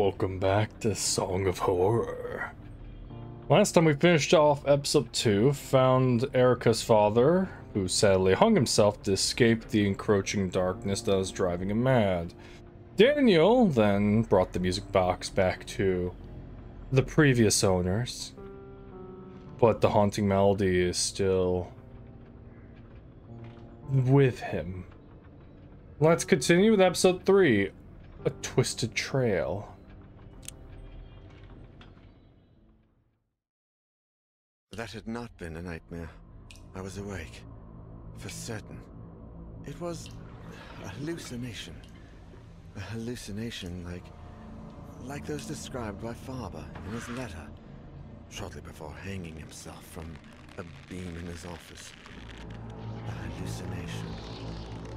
Welcome back to Song of Horror. Last time we finished off episode 2, found Erica's father, who sadly hung himself to escape the encroaching darkness that was driving him mad. Daniel then brought the music box back to the previous owners, but the haunting melody is still with him. Let's continue with episode 3, A Twisted Trail. That had not been a nightmare. I was awake. For certain. It was a hallucination. A hallucination like... like those described by Faber in his letter, shortly before hanging himself from a beam in his office. A hallucination.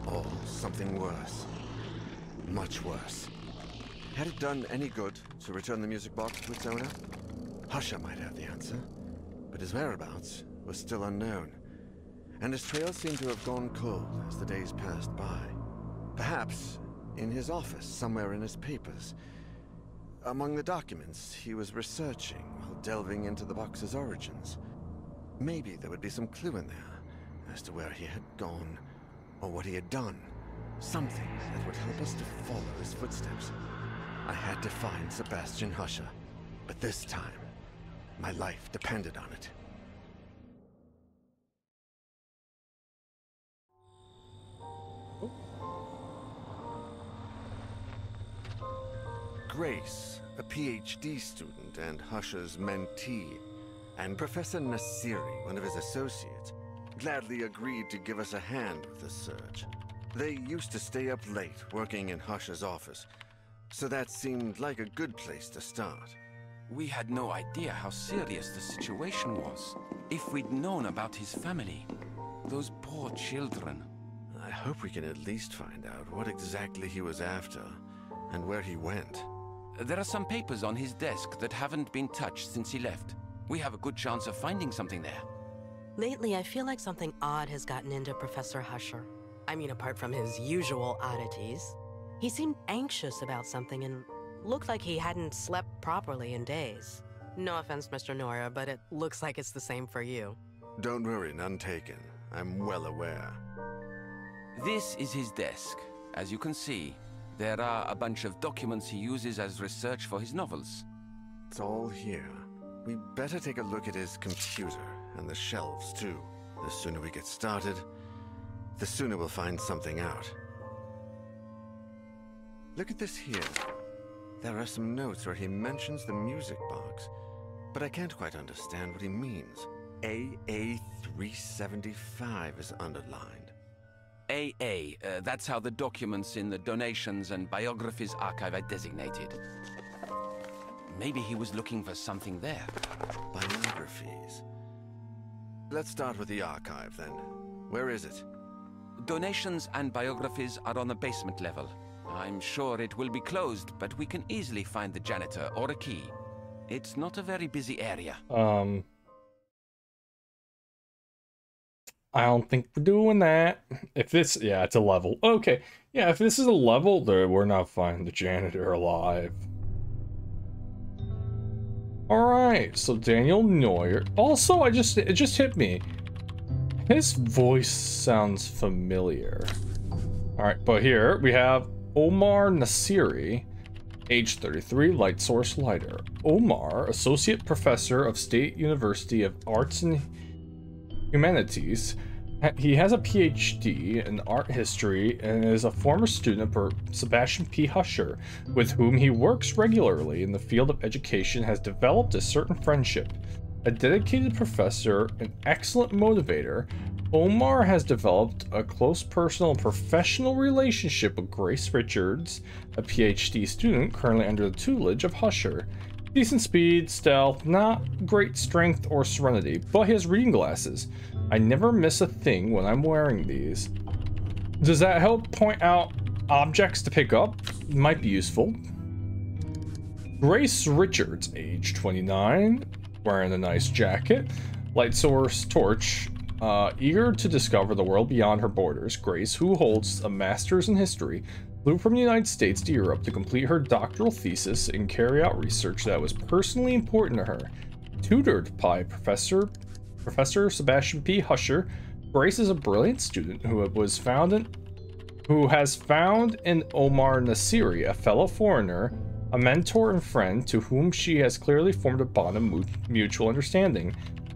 Or something worse. Much worse. Had it done any good to return the music box to its owner? Husher might have the answer but his whereabouts was still unknown, and his trail seemed to have gone cold as the days passed by. Perhaps in his office, somewhere in his papers. Among the documents he was researching while delving into the box's origins. Maybe there would be some clue in there as to where he had gone or what he had done. Something that would help us to follow his footsteps. I had to find Sebastian Husher, but this time my life depended on it. Grace, a PhD student and Husher's mentee, and Professor Nasiri, one of his associates, gladly agreed to give us a hand with the search. They used to stay up late working in Husher's office, so that seemed like a good place to start. We had no idea how serious the situation was. If we'd known about his family, those poor children. I hope we can at least find out what exactly he was after and where he went. There are some papers on his desk that haven't been touched since he left. We have a good chance of finding something there. Lately, I feel like something odd has gotten into Professor Husher. I mean, apart from his usual oddities. He seemed anxious about something and Looked like he hadn't slept properly in days. No offense, Mr. Noyer, but it looks like it's the same for you. Don't worry, none taken. I'm well aware. This is his desk. As you can see, there are a bunch of documents he uses as research for his novels. It's all here. We better take a look at his computer and the shelves, too. The sooner we get started, the sooner we'll find something out. Look at this here. There are some notes where he mentions the music box, but I can't quite understand what he means. AA375 is underlined. AA, uh, that's how the documents in the donations and biographies archive are designated. Maybe he was looking for something there. Biographies. Let's start with the archive, then. Where is it? Donations and biographies are on the basement level. I'm sure it will be closed, but we can easily find the janitor or a key. It's not a very busy area. Um, I don't think we're doing that. If this, yeah, it's a level. Okay, yeah, if this is a level, we're not finding the janitor alive. All right, so Daniel Noyer. Also, I just it just hit me. His voice sounds familiar. All right, but here we have Omar Nasiri, age 33, light source lighter. Omar, associate professor of State University of Arts and Humanities. He has a PhD in art history and is a former student of Sebastian P. Husher, with whom he works regularly in the field of education, has developed a certain friendship. A dedicated professor, an excellent motivator, Omar has developed a close personal and professional relationship with Grace Richards, a PhD student currently under the tutelage of Husher. Decent speed, stealth, not great strength or serenity, but he has reading glasses. I never miss a thing when I'm wearing these. Does that help point out objects to pick up? Might be useful. Grace Richards, age 29, wearing a nice jacket, light source torch, uh, eager to discover the world beyond her borders, Grace, who holds a master's in history, flew from the United States to Europe to complete her doctoral thesis and carry out research that was personally important to her. Tutored by Professor Professor Sebastian P. Husher, Grace is a brilliant student who was found in, who has found in Omar Nasiri, a fellow foreigner, a mentor and friend to whom she has clearly formed a bond of mutual understanding.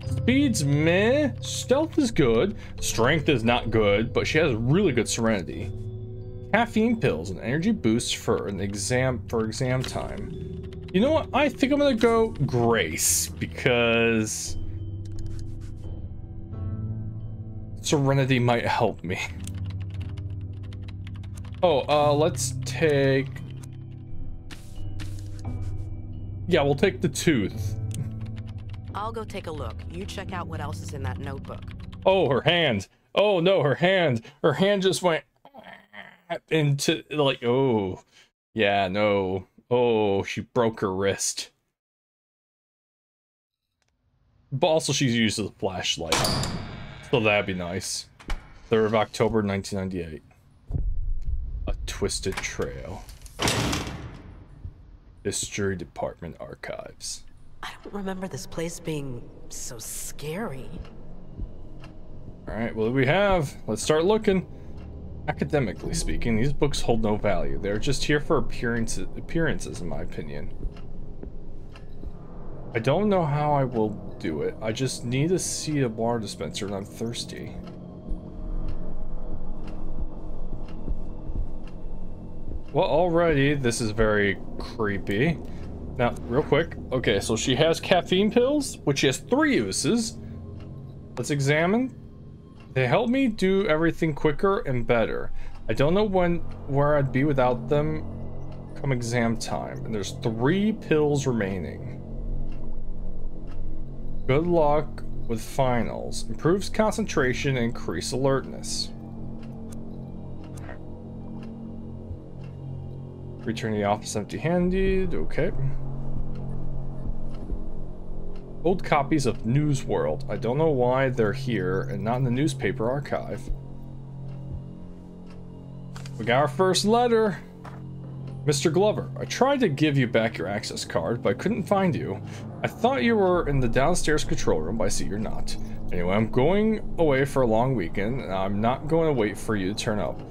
Speed's meh, stealth is good, strength is not good, but she has really good serenity. Caffeine pills and energy boosts for an exam for exam time. You know what? I think I'm gonna go Grace because Serenity might help me. Oh, uh, let's take... Yeah, we'll take the tooth. I'll go take a look. You check out what else is in that notebook. Oh, her hand. Oh, no, her hand. Her hand just went into, like, oh. Yeah, no. Oh, she broke her wrist. But also she's used a flashlight. So that'd be nice. 3rd of October, 1998. A Twisted Trail. History Department Archives. I don't remember this place being so scary. Alright, well, we have? Let's start looking. Academically speaking, these books hold no value. They're just here for appearances, appearances in my opinion. I don't know how I will do it. I just need to see a water dispenser and I'm thirsty. Well, already, this is very creepy. Now, real quick. Okay, so she has caffeine pills, which has three uses. Let's examine. They help me do everything quicker and better. I don't know when where I'd be without them come exam time. And there's three pills remaining. Good luck with finals. Improves concentration and increase alertness. Return to the office empty-handed. Okay. Old copies of News World. I don't know why they're here and not in the newspaper archive. We got our first letter. Mr. Glover, I tried to give you back your access card, but I couldn't find you. I thought you were in the downstairs control room, but I see you're not. Anyway, I'm going away for a long weekend, and I'm not going to wait for you to turn up.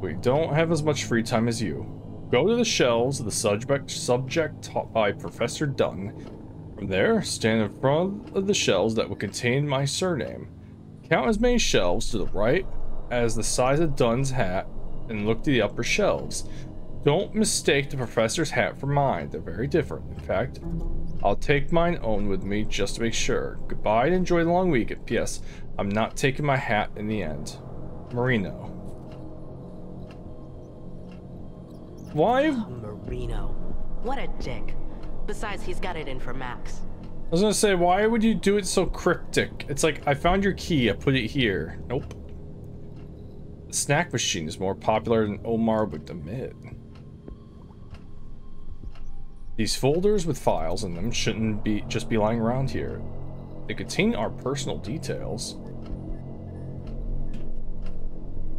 We don't have as much free time as you. Go to the shelves of the subject, subject taught by Professor Dunn. From there, stand in front of the shelves that will contain my surname. Count as many shelves to the right as the size of Dunn's hat and look to the upper shelves. Don't mistake the professor's hat for mine. They're very different. In fact, I'll take mine own with me just to make sure. Goodbye and enjoy the long week. P.S. I'm not taking my hat in the end. Marino. Why? Marino. What a dick. Besides, he's got it in for Max. I was gonna say, why would you do it so cryptic? It's like, I found your key, I put it here. Nope. The snack machine is more popular than Omar would admit. These folders with files in them shouldn't be just be lying around here. They contain our personal details.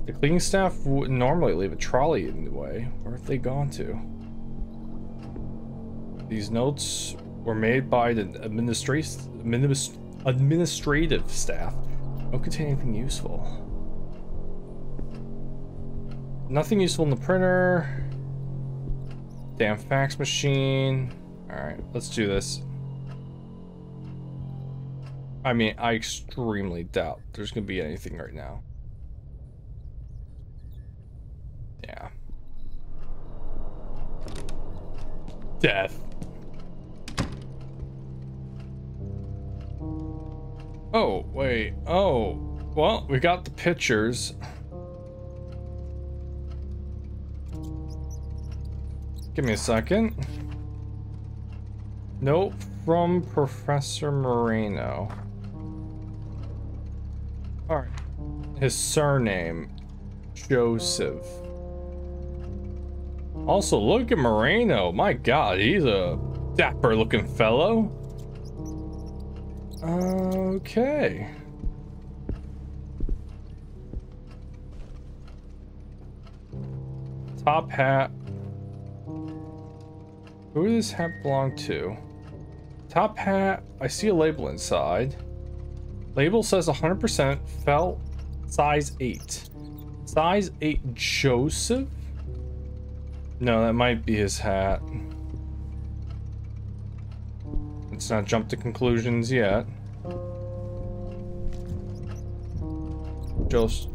The cleaning staff wouldn't normally leave a trolley in the way. Where have they gone to? These notes were made by the administrative administrative staff. Don't contain anything useful. Nothing useful in the printer. Damn fax machine. Alright, let's do this. I mean, I extremely doubt there's going to be anything right now. Yeah. Death. Oh, wait. Oh, well, we got the pictures. Give me a second. Note from Professor Moreno. Alright. His surname, Joseph. Also, look at Moreno. My god, he's a dapper looking fellow. Okay. Top hat. Who does this hat belong to? Top hat, I see a label inside. Label says 100% felt size 8. Size 8 Joseph? No, that might be his hat. Let's not jump to conclusions yet. Joseph.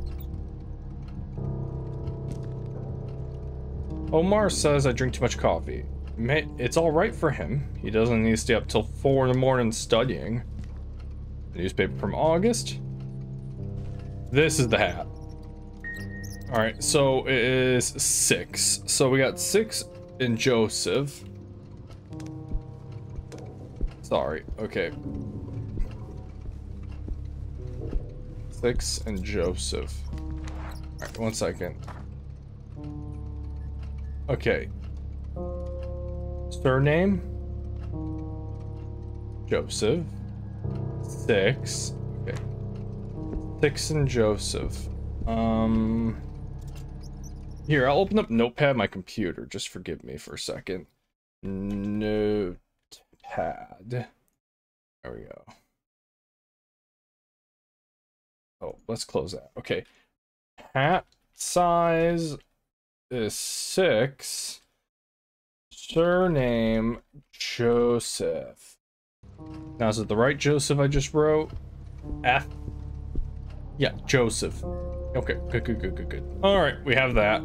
Omar says I drink too much coffee. It's alright for him. He doesn't need to stay up till 4 in the morning studying. newspaper from August. This is the hat. Alright, so it is 6. So we got 6 in Joseph. Sorry, okay. 6 and Joseph. Alright, one second. Okay. Surname? Joseph. Six. Okay. Six and Joseph. Um. Here, I'll open up Notepad my computer. Just forgive me for a second. Notepad. There we go. Oh, let's close that. Okay. Hat size is six. Surname Joseph. Now, is it the right Joseph I just wrote? F. Yeah, Joseph. Okay, good, good, good, good, good. All right, we have that.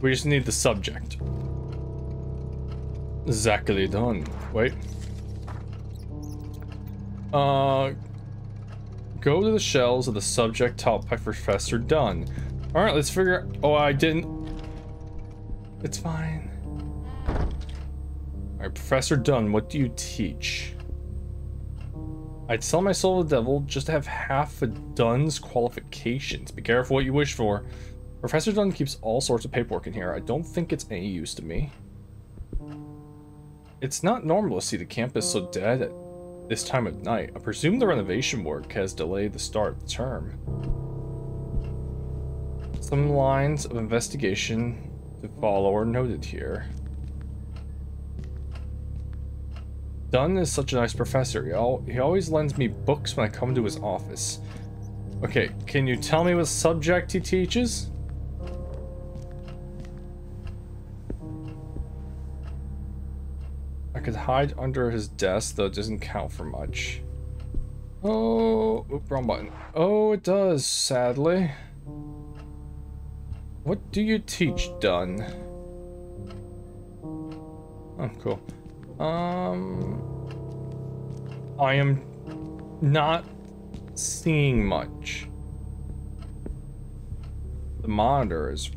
We just need the subject. Exactly done. Wait. Uh, go to the shells of the subject taught by Professor Dunn. All right, let's figure. out- Oh, I didn't. It's fine. All right, Professor Dunn, what do you teach? I'd sell my soul to the devil just to have half a Dunn's qualifications. Be careful what you wish for. Professor Dunn keeps all sorts of paperwork in here. I don't think it's any use to me. It's not normal to see the campus so dead this time of night. I presume the renovation work has delayed the start of the term. Some lines of investigation to follow are noted here. Dunn is such a nice professor. He, al he always lends me books when I come to his office. Okay, can you tell me what subject he teaches? Could hide under his desk, though it doesn't count for much. Oh, wrong button. Oh, it does, sadly. What do you teach, Dunn? Oh, cool. Um, I am not seeing much. The monitor is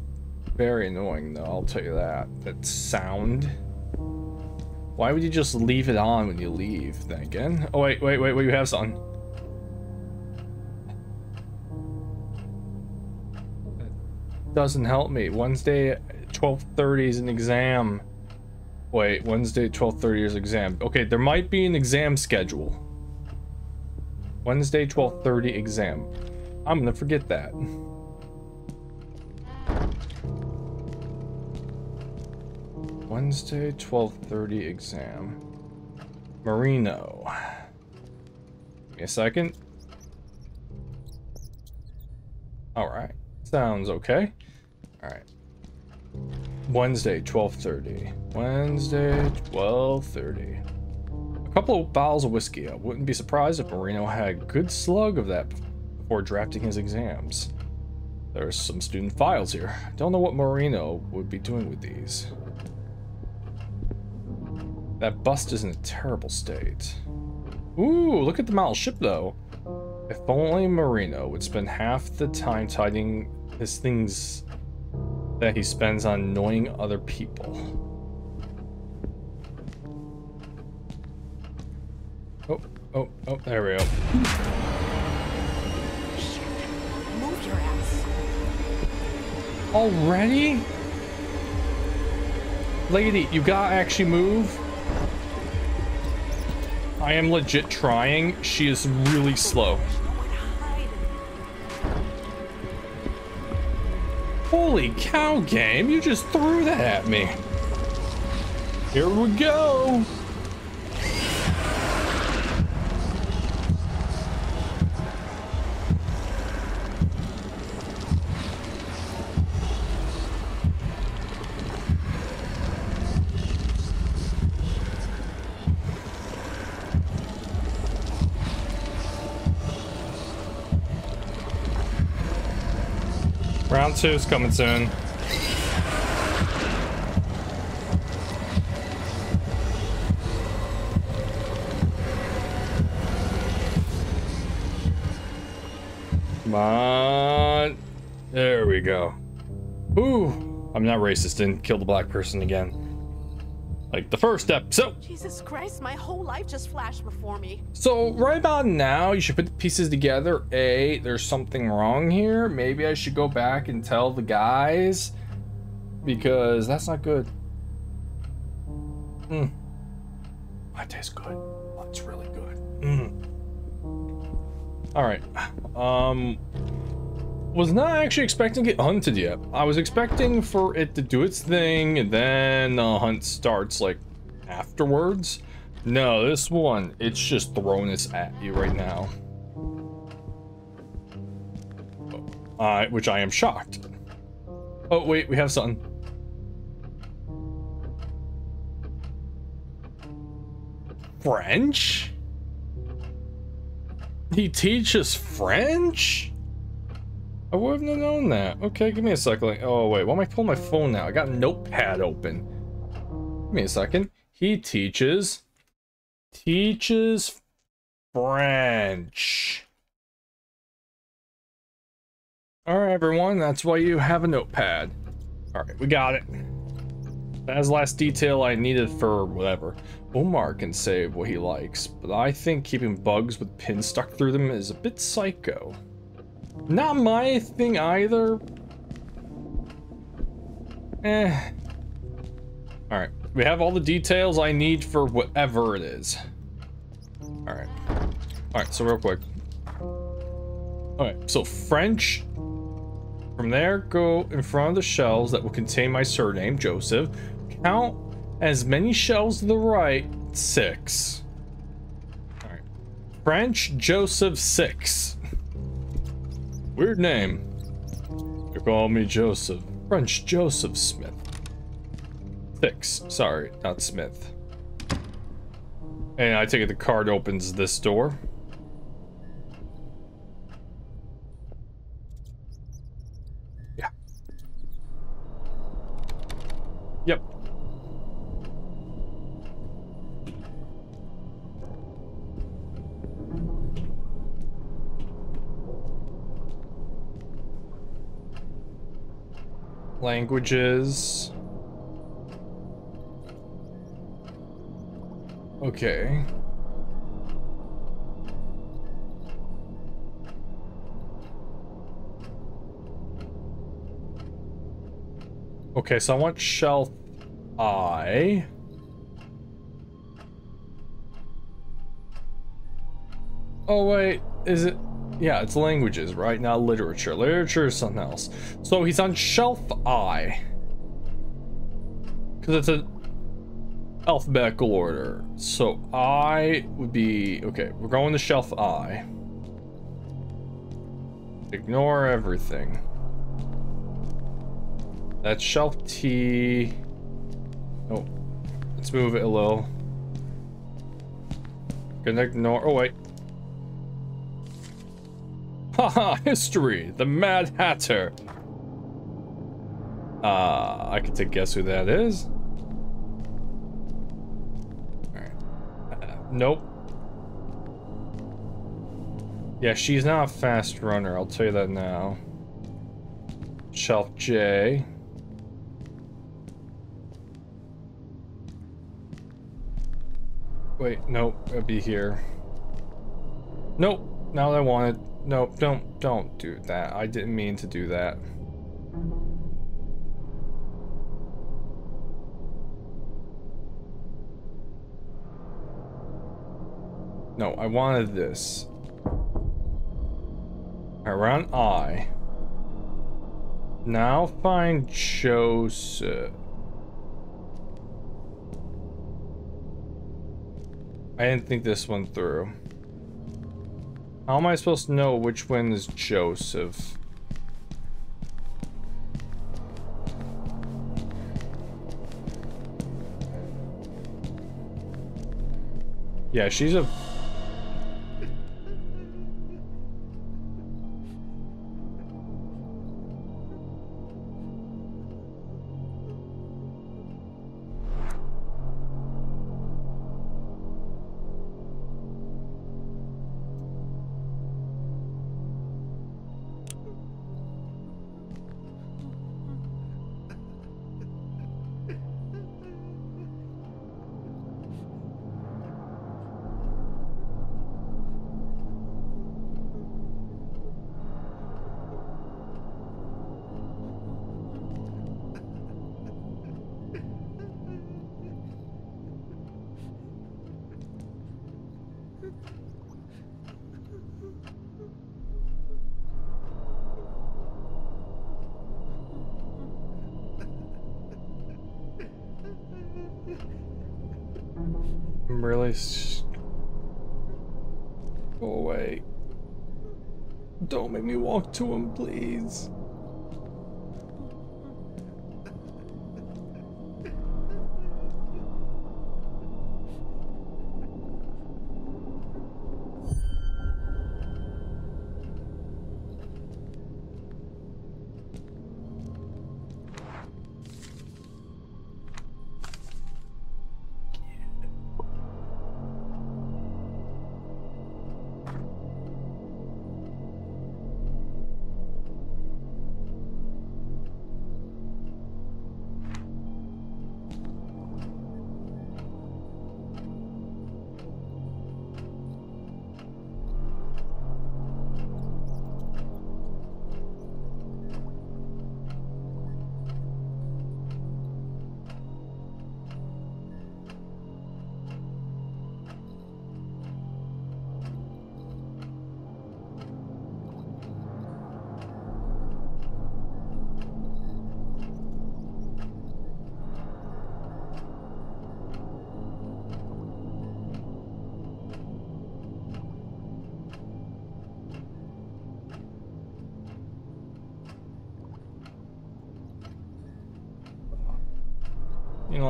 very annoying, though, I'll tell you that. That sound. Why would you just leave it on when you leave, then again? Oh, wait, wait, wait, wait, you have something. doesn't help me. Wednesday, 12.30 is an exam. Wait, Wednesday, 12.30 is exam. Okay, there might be an exam schedule. Wednesday, 12.30 exam. I'm gonna forget that. Wednesday, 12.30 exam. Marino. Give me a second. Alright. Sounds okay. Alright. Wednesday, 12.30. Wednesday, 12.30. A couple of bottles of whiskey. I wouldn't be surprised if Marino had a good slug of that before drafting his exams. There's some student files here. Don't know what Marino would be doing with these. That bust is in a terrible state. Ooh, look at the model ship though. If only Marino would spend half the time tidying his things that he spends on annoying other people. Oh, oh, oh, there we go. Move your ass. Already? Lady, you gotta actually move. I am legit trying. She is really slow. Holy cow, game. You just threw that at me. Here we go. Round two is coming soon. Come on. There we go. Ooh. I'm not racist. Didn't kill the black person again. Like the first episode. Jesus Christ, my whole life just flashed before me. So right about now, you should put the pieces together. A, there's something wrong here. Maybe I should go back and tell the guys because that's not good. Hmm. That tastes good. That's really good. Mm. All right. Um, was not actually expecting it hunted yet. I was expecting for it to do its thing and then the hunt starts like afterwards. No, this one, it's just throwing this at you right now. Uh, which I am shocked. Oh, wait, we have something. French? He teaches French? I wouldn't have known that. Okay, give me a second. Oh, wait, why am I pulling my phone now? I got Notepad open. Give me a second. He teaches... Teaches French. Alright, everyone, that's why you have a notepad. Alright, we got it. That's the last detail I needed for whatever. Omar can say what he likes, but I think keeping bugs with pins stuck through them is a bit psycho. Not my thing either. Eh. Alright, we have all the details I need for whatever it is. Alright. Alright, so real quick. Alright, so French. From there, go in front of the shelves that will contain my surname, Joseph. Count as many shelves to the right, six. Alright. French Joseph six. Weird name. You call me Joseph. French Joseph Smith. Six. Sorry, not Smith. And I take it the card opens this door. Yeah. Yep. Languages. Okay. Okay, so I want shelf I. Oh wait, is it? Yeah, it's languages, right? Now literature. Literature is something else. So he's on shelf I. Because it's an alphabetical order. So I would be... Okay, we're going to shelf I. Ignore everything. That's shelf T. Oh, let's move it a little. Gonna ignore... Oh, wait. Haha, history! The Mad Hatter! Uh, I can take guess who that is. Alright. Uh, nope. Yeah, she's not a fast runner, I'll tell you that now. Shelf J. Wait, nope, it'd be here. Nope, now that I want it. No, don't, don't do that. I didn't mean to do that. No, I wanted this. Around I. Now find Joseph. I didn't think this one through. How am I supposed to know which one is Joseph? Yeah, she's a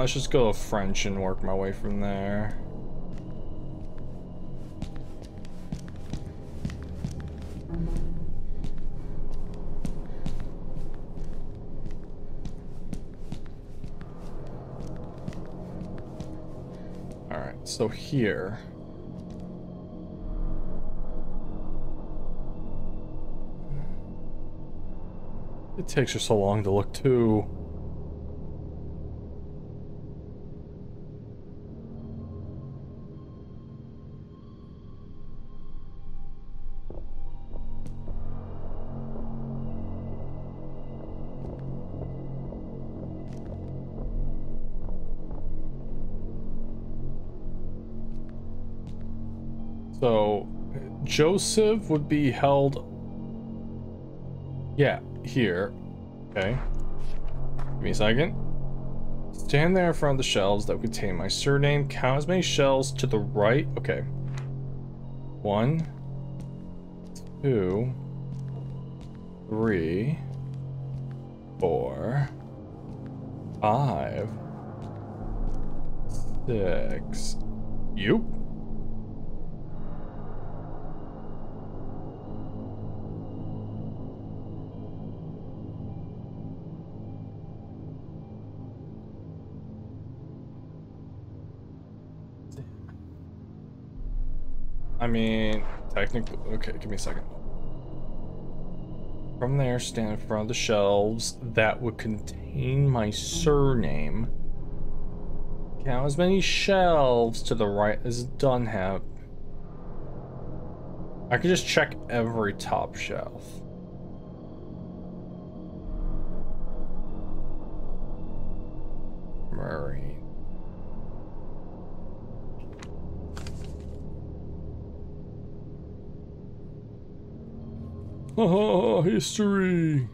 let's just go to French and work my way from there. Alright, so here. It takes her so long to look too. Joseph would be held. Yeah, here. Okay. Give me a second. Stand there in front of the shelves that contain my surname. Count as many shelves to the right. Okay. One, two, three, four, five, six. You. I mean, technically, okay, give me a second. From there, stand in front of the shelves that would contain my surname. Count as many shelves to the right as Dunhap. I could just check every top shelf. Murray. Haha, history!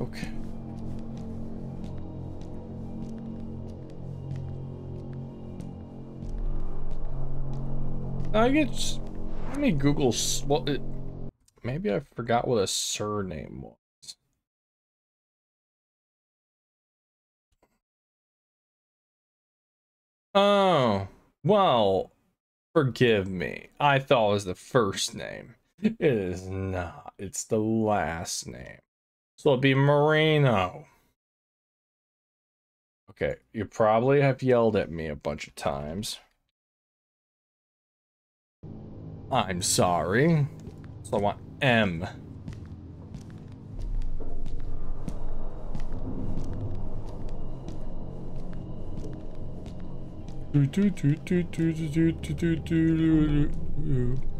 Okay. I guess. Let me Google what it maybe I forgot what a surname was. Oh, well, forgive me. I thought it was the first name. It is not. It's the last name. So it'll be Moreno. Okay, you probably have yelled at me a bunch of times. I'm sorry. So I want M. Do, do, do, do, do, do, do, do, do, do.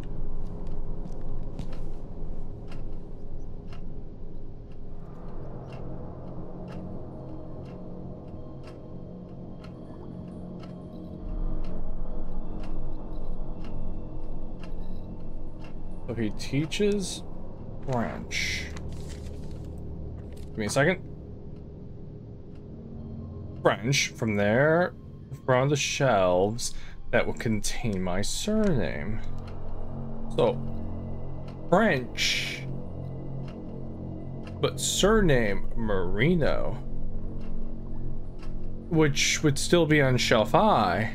He teaches French. Give me a second. French. From there, from the shelves that will contain my surname. So, French. But surname Marino. Which would still be on shelf I.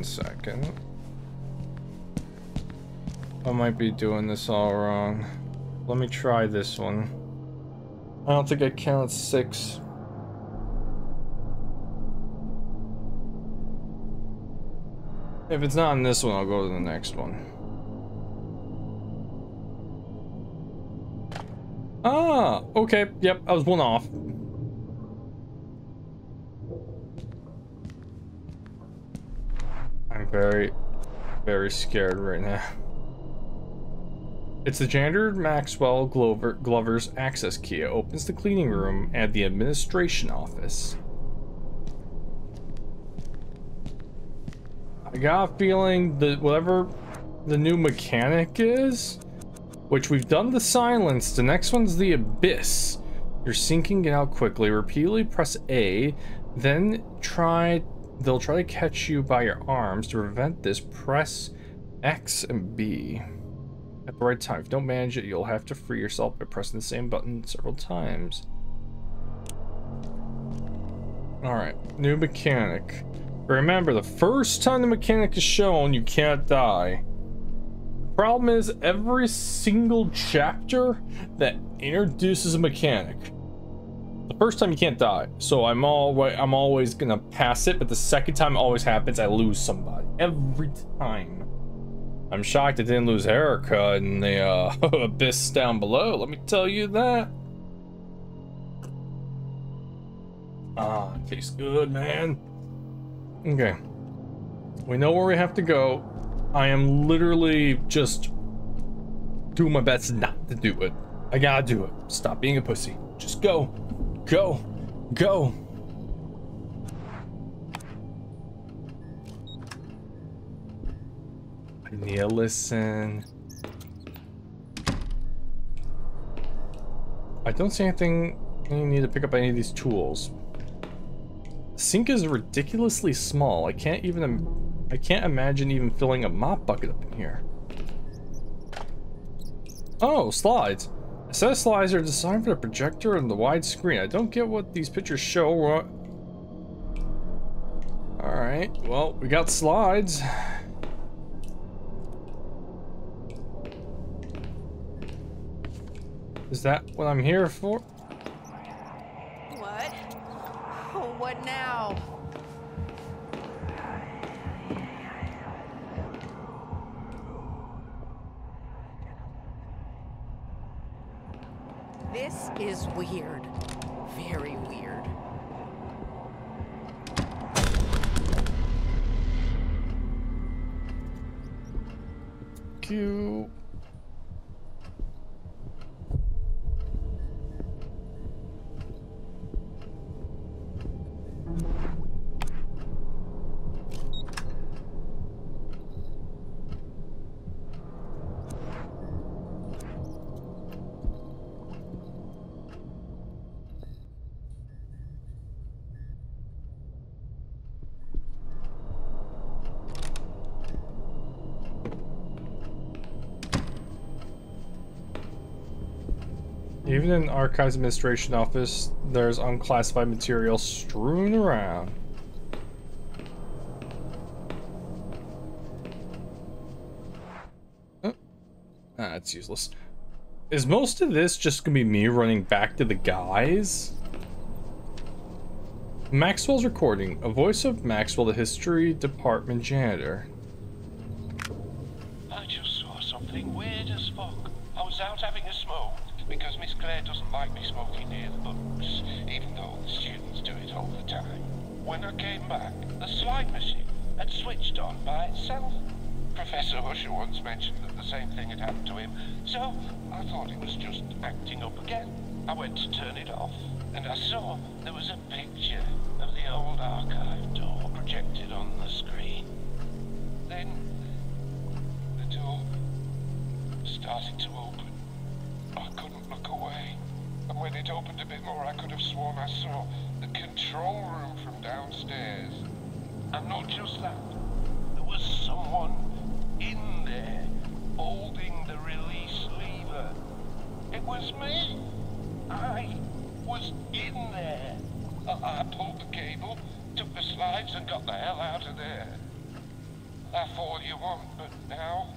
One second. I might be doing this all wrong. Let me try this one. I don't think I count six. If it's not in this one, I'll go to the next one. Ah, okay. Yep, I was one off. Very, very scared right now. It's the janitor Maxwell Glover, Glover's access key. It opens the cleaning room and the administration office. I got a feeling that whatever the new mechanic is, which we've done the silence, the next one's the abyss. You're sinking out quickly. Repeatedly press A, then try They'll try to catch you by your arms. To prevent this, press X and B at the right time. If you don't manage it, you'll have to free yourself by pressing the same button several times. Alright, new mechanic. Remember, the first time the mechanic is shown, you can't die. Problem is, every single chapter that introduces a mechanic the first time you can't die, so I'm all I'm always gonna pass it. But the second time always happens, I lose somebody every time. I'm shocked I didn't lose Erica in the uh, abyss down below. Let me tell you that. Ah, tastes good, man. Okay, we know where we have to go. I am literally just doing my best not to do it. I gotta do it. Stop being a pussy. Just go. Go. Go. I need to listen. I don't see anything you need to pick up any of these tools. Sink is ridiculously small. I can't even I can't imagine even filling a mop bucket up in here. Oh, slides. Set slides are designed for the projector and the wide screen. I don't get what these pictures show. What? Alright, well, we got slides. Is that what I'm here for? What? Oh, what now? This is weird. Very weird. Q. Even in Archives Administration Office, there's unclassified material strewn around. Oh. Ah, that's useless. Is most of this just gonna be me running back to the guys? Maxwell's recording. A voice of Maxwell, the history department janitor. I just saw something weird as fuck. I was out having a because Miss Claire doesn't like me smoking near the books, even though the students do it all the time. When I came back, the slide machine had switched on by itself. Professor Husher once mentioned that the same thing had happened to him, so I thought it was just acting up again. I went to turn it off, and I saw there was a picture of the old archive door projected on the screen. Then the door started to open. I couldn't look away. And when it opened a bit more, I could have sworn I saw the control room from downstairs. And not just that, there was someone in there holding the release lever. It was me. I was in there. I, I pulled the cable, took the slides, and got the hell out of there. Laugh all you want, but now...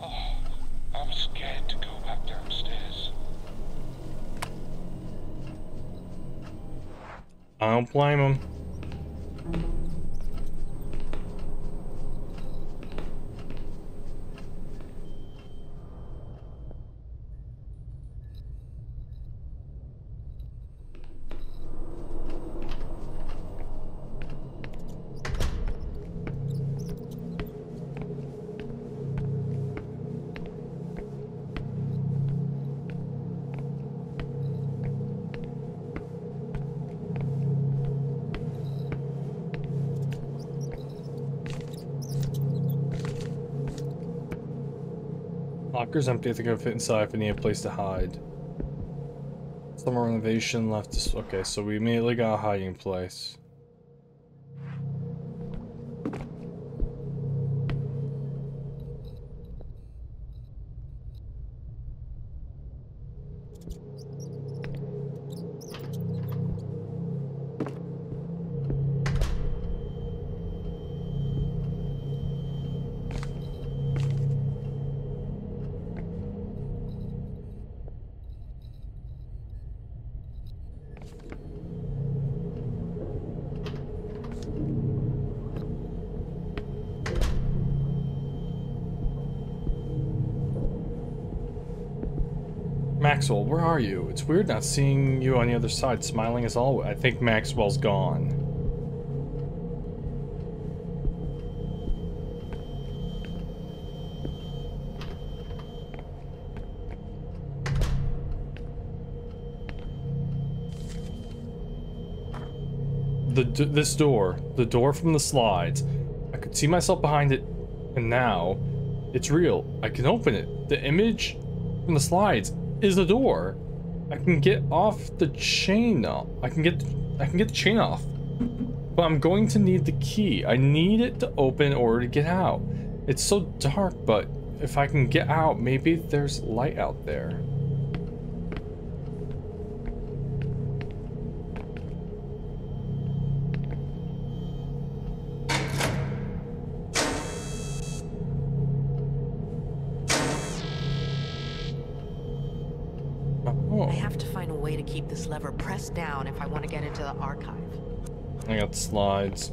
Oh, I'm scared to go back downstairs. I don't blame him. Locker's empty. I think I'll fit inside if I need a place to hide. Summer renovation left. Okay, so we immediately got a hiding place. Maxwell, where are you? It's weird not seeing you on the other side, smiling as always. I think Maxwell's gone. The this door, the door from the slides. I could see myself behind it, and now it's real. I can open it. The image from the slides is the door. I can get off the chain now. I can get I can get the chain off. But I'm going to need the key. I need it to open in order to get out. It's so dark, but if I can get out, maybe there's light out there. Slides.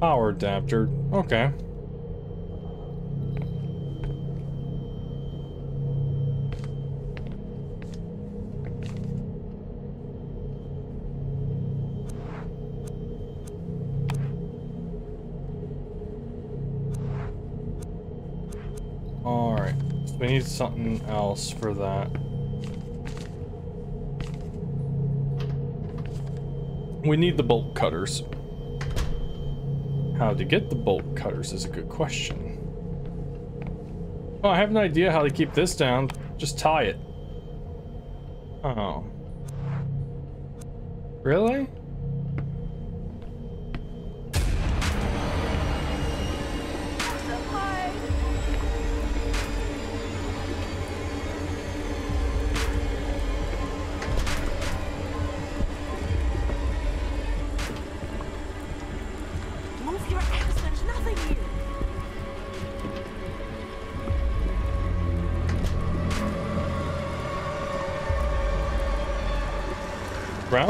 Power adapter. Okay. Need something else for that. We need the bolt cutters. How to get the bolt cutters is a good question. Oh, I have an idea how to keep this down. Just tie it. Oh. Really?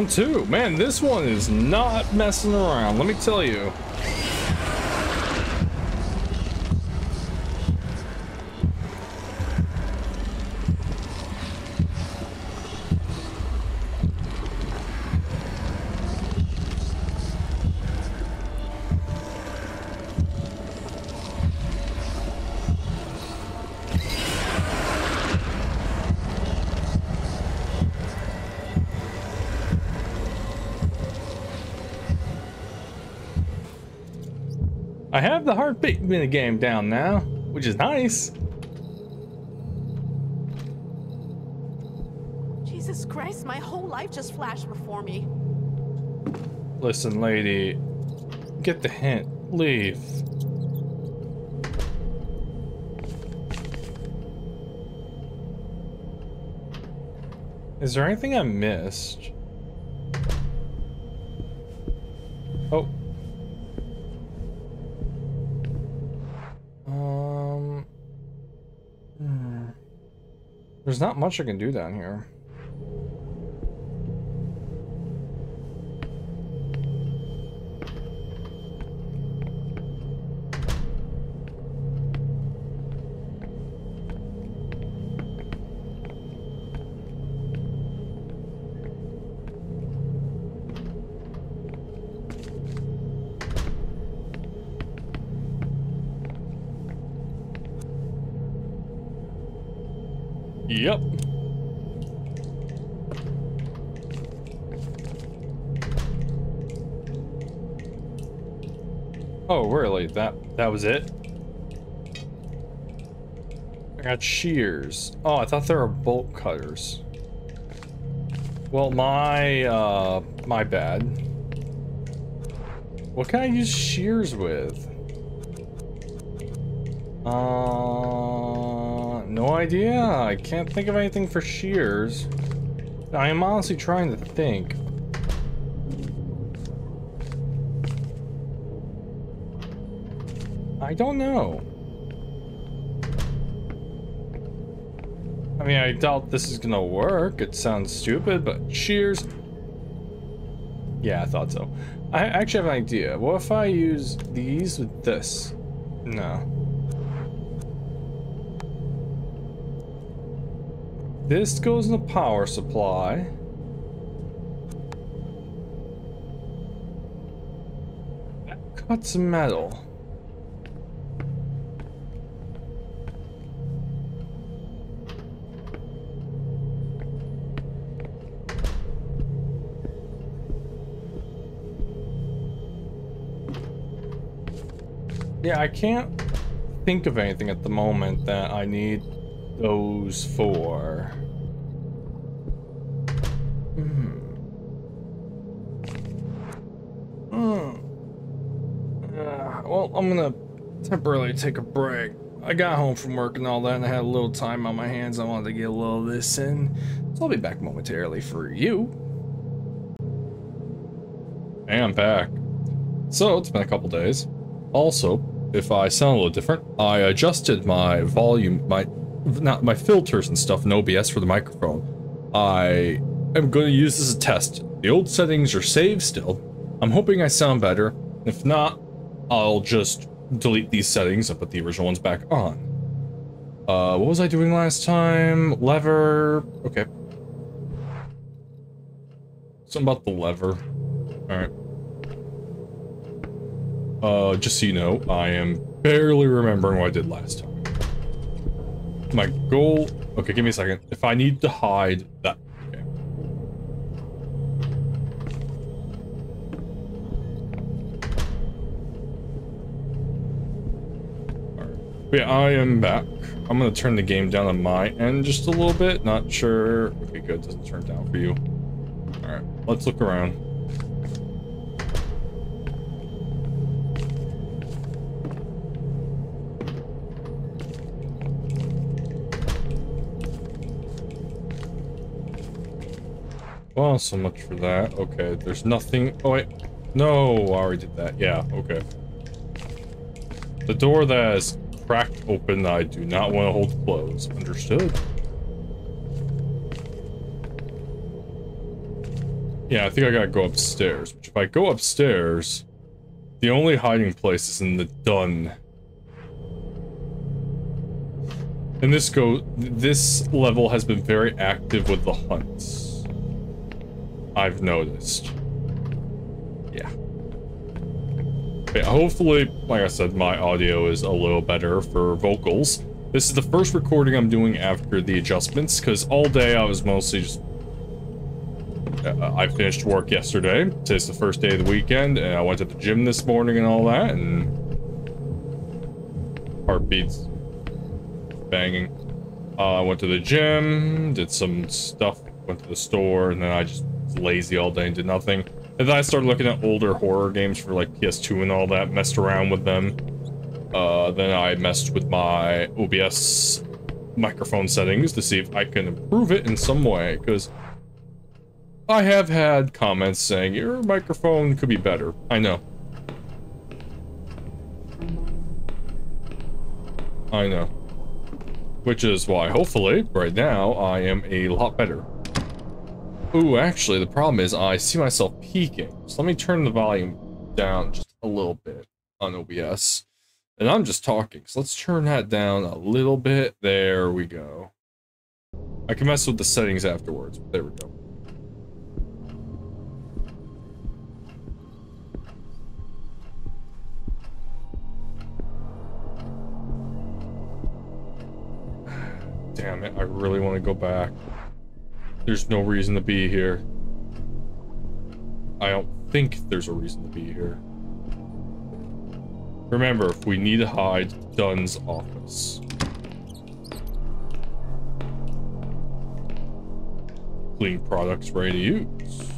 Round two. Man, this one is not messing around, let me tell you. I have the heartbeat minigame down now, which is nice. Jesus Christ, my whole life just flashed before me. Listen, lady, get the hint. Leave. Is there anything I missed? There's not much I can do down here. Yep. Oh, really? That that was it? I got shears. Oh, I thought they were bolt cutters. Well, my uh my bad. What can I use shears with? Uh, no idea. I can't think of anything for shears. I am honestly trying to think. I don't know. I mean, I doubt this is gonna work. It sounds stupid, but shears. Yeah, I thought so. I actually have an idea. What if I use these with this? No. This goes in the power supply. That cuts metal. Yeah, I can't think of anything at the moment that I need those for. Hmm. Hmm. Well, I'm gonna temporarily take a break. I got home from work and all that, and I had a little time on my hands. I wanted to get a little of this in. So I'll be back momentarily for you. And I'm back. So, it's been a couple days. Also, if I sound a little different, I adjusted my volume, my not my filters and stuff in OBS for the microphone. I am going to use this as a test. The old settings are saved still. I'm hoping I sound better. If not, I'll just delete these settings and put the original ones back on. Uh, what was I doing last time? Lever. Okay. Something about the lever. Alright. Uh, just so you know, I am barely remembering what I did last time. My goal... Okay, give me a second. If I need to hide that... Okay. Alright. But yeah, I am back. I'm gonna turn the game down on my end just a little bit. Not sure. Okay, good. Doesn't turn down for you. All right, let's look around. Well, so much for that. Okay, there's nothing. Oh, wait. No, I already did that. Yeah, okay. The door that is cracked open, I do not want to hold closed. Understood. Yeah, I think I gotta go upstairs. Which if I go upstairs, the only hiding place is in the dun. And this go this level has been very active with the hunts. I've noticed. Yeah. Okay, hopefully, like I said, my audio is a little better for vocals. This is the first recording I'm doing after the adjustments, because all day I was mostly just... Uh, I finished work yesterday. Today's the first day of the weekend, and I went to the gym this morning and all that, and... Heartbeats. Banging. Uh, I went to the gym, did some stuff, went to the store, and then I just lazy all day and did nothing. And then I started looking at older horror games for like PS2 and all that, messed around with them. Uh, then I messed with my OBS microphone settings to see if I can improve it in some way, because I have had comments saying your microphone could be better. I know. I know. Which is why, hopefully, right now, I am a lot better. Ooh, actually, the problem is I see myself peaking. So let me turn the volume down just a little bit on OBS. And I'm just talking, so let's turn that down a little bit. There we go. I can mess with the settings afterwards. There we go. Damn it, I really want to go back. There's no reason to be here. I don't think there's a reason to be here. Remember, if we need to hide, Dunn's office. Clean products ready to use.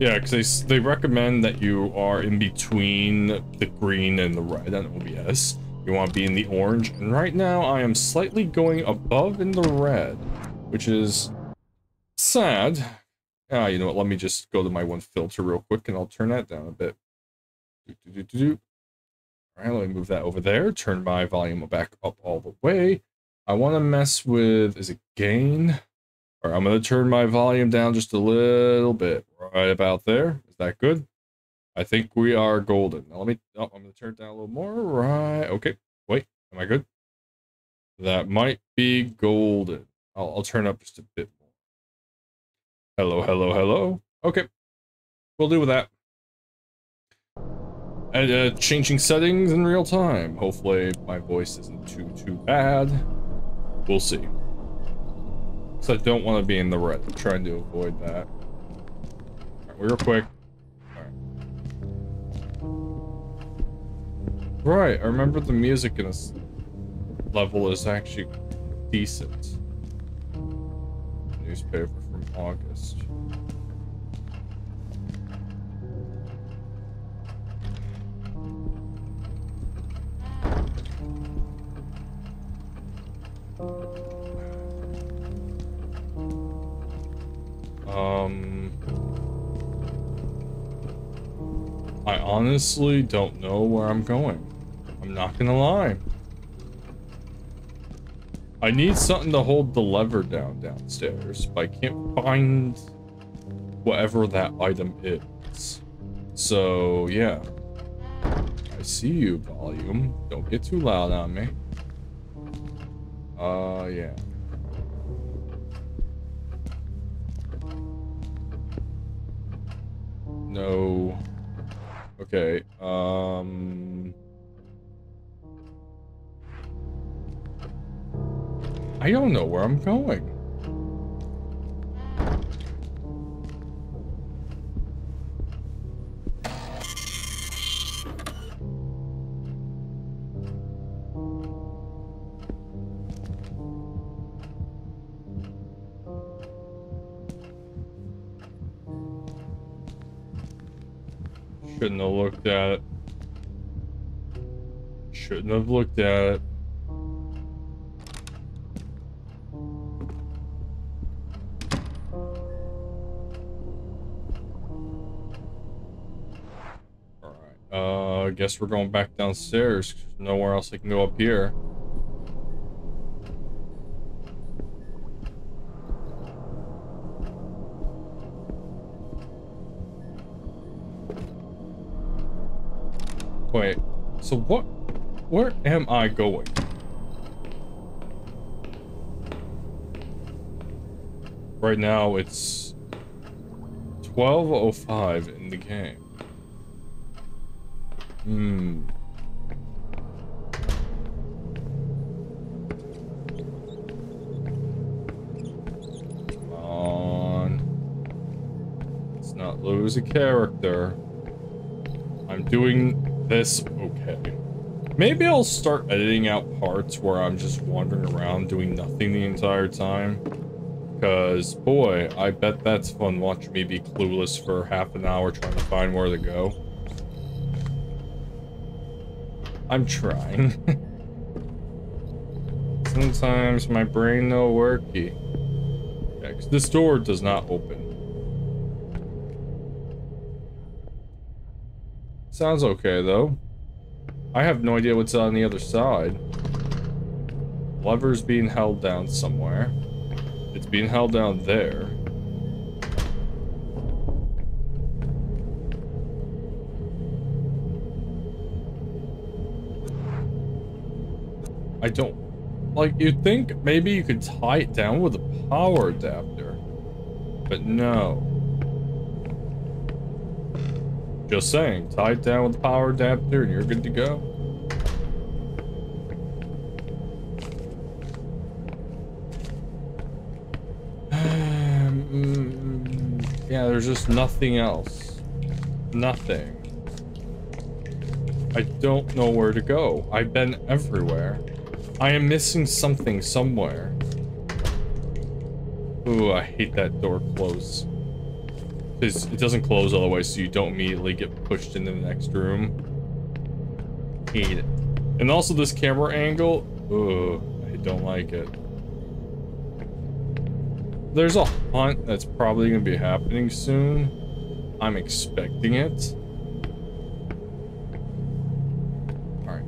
Yeah, because they, they recommend that you are in between the green and the red on OBS. You want to be in the orange. And right now, I am slightly going above in the red, which is sad. Ah, you know what? Let me just go to my one filter real quick, and I'll turn that down a bit. Do, do, do. All right, let me move that over there. Turn my volume back up all the way. I want to mess with, is it gain? All right, I'm going to turn my volume down just a little bit. Right about there. Is that good? I think we are golden. Now let me, oh, I'm going to turn it down a little more. Right. Okay. Wait, am I good? That might be golden. I'll, I'll turn up just a bit. Hello, hello, hello. Okay. We'll do with that. And uh, changing settings in real time. Hopefully my voice isn't too, too bad. We'll see. So I don't want to be in the red. I'm trying to avoid that. Right, real quick. Right, I remember the music in this level is actually decent. Newspaper August. Um... I honestly don't know where I'm going. I'm not gonna lie. I need something to hold the lever down downstairs, but I can't find whatever that item is. So, yeah. I see you, volume. Don't get too loud on me. Uh, yeah. No. Okay, um... I don't know where I'm going. Shouldn't have looked at it. Shouldn't have looked at it. I guess we're going back downstairs. Nowhere else I can go up here. Wait, so what? Where am I going? Right now it's 12.05 in the game. Hmm. Come on. Let's not lose a character. I'm doing this okay. Maybe I'll start editing out parts where I'm just wandering around doing nothing the entire time. Because, boy, I bet that's fun watching me be clueless for half an hour trying to find where to go. I'm trying. Sometimes my brain no worky. Yeah, this door does not open. Sounds okay, though. I have no idea what's on the other side. Lever's being held down somewhere. It's being held down there. I don't... Like, you'd think maybe you could tie it down with a power adapter. But no. Just saying, tie it down with the power adapter and you're good to go. Mm, yeah, there's just nothing else. Nothing. I don't know where to go. I've been everywhere. I am missing something somewhere. Ooh, I hate that door close. Because it doesn't close otherwise, so you don't immediately get pushed into the next room. Hate it. And also this camera angle, ooh, I don't like it. There's a hunt that's probably going to be happening soon. I'm expecting it. Alright.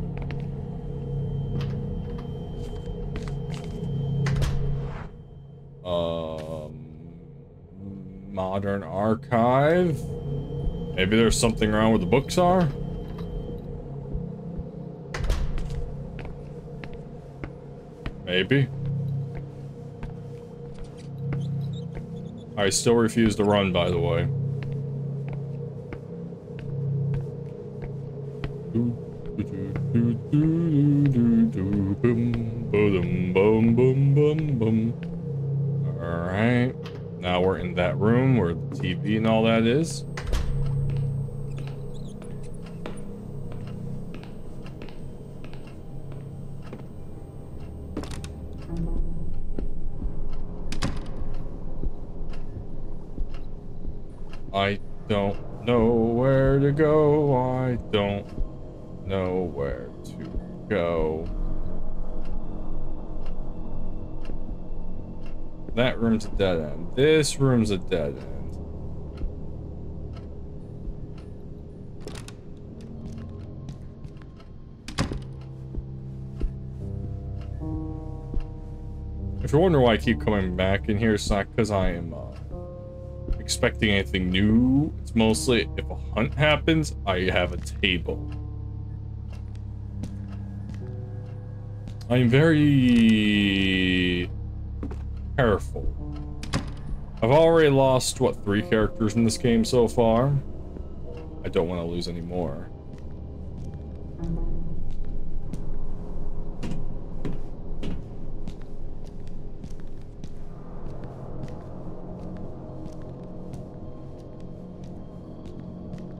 Um, modern archive. Maybe there's something wrong with the books are? Maybe. I still refuse to run, by the way. Is. I don't know where to go. I don't know where to go. That room's a dead end. This room's a dead end. If you're wondering why I keep coming back in here, it's not because I am uh, expecting anything new. It's mostly if a hunt happens, I have a table. I'm very careful. I've already lost, what, three characters in this game so far? I don't want to lose any more.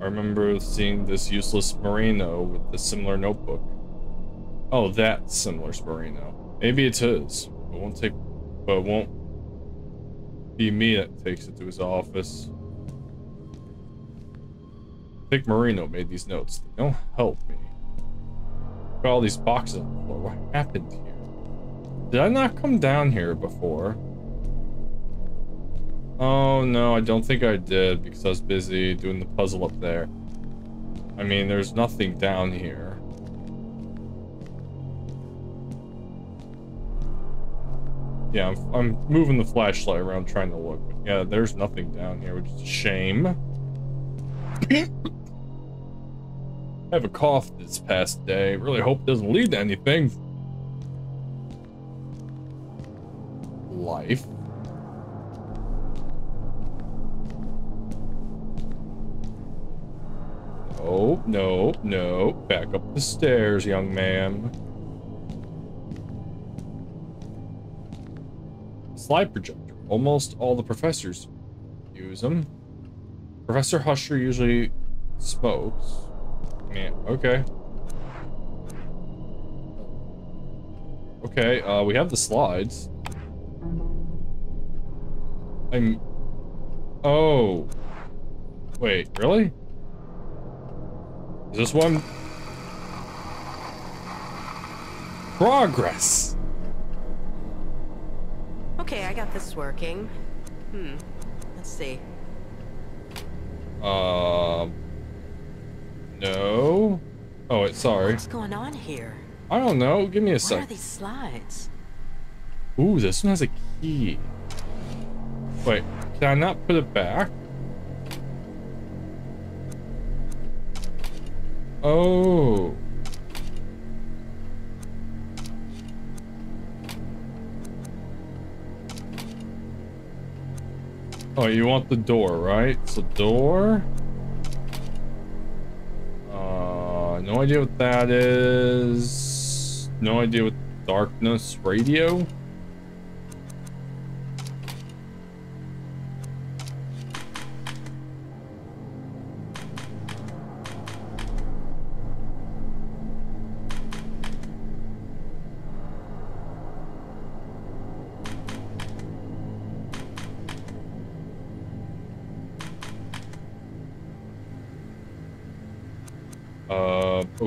I remember seeing this useless Marino with the similar notebook. Oh, that similar Marino. Maybe it's his. It won't take, but won't be me that takes it to his office. I Dick Marino made these notes. They don't help me. Got all these boxes on the floor. What happened here? Did I not come down here before? Oh no, I don't think I did because I was busy doing the puzzle up there. I mean, there's nothing down here. Yeah, I'm, I'm moving the flashlight around trying to look. But yeah, there's nothing down here, which is a shame. I have a cough this past day. Really hope it doesn't lead to anything. Life. No, no, no. Back up the stairs, young man. Slide projector. Almost all the professors use them. Professor Husher usually smokes. Yeah, okay. Okay, uh, we have the slides. I'm... Oh. Wait, really? Is this one? Progress! Okay, I got this working. Hmm. Let's see. Um. no. Oh, wait, sorry. What's going on here? I don't know. Give me a What are these slides? Ooh, this one has a key. Wait, can I not put it back? Oh. Oh, you want the door, right? So door. Uh, no idea what that is. No idea what darkness radio.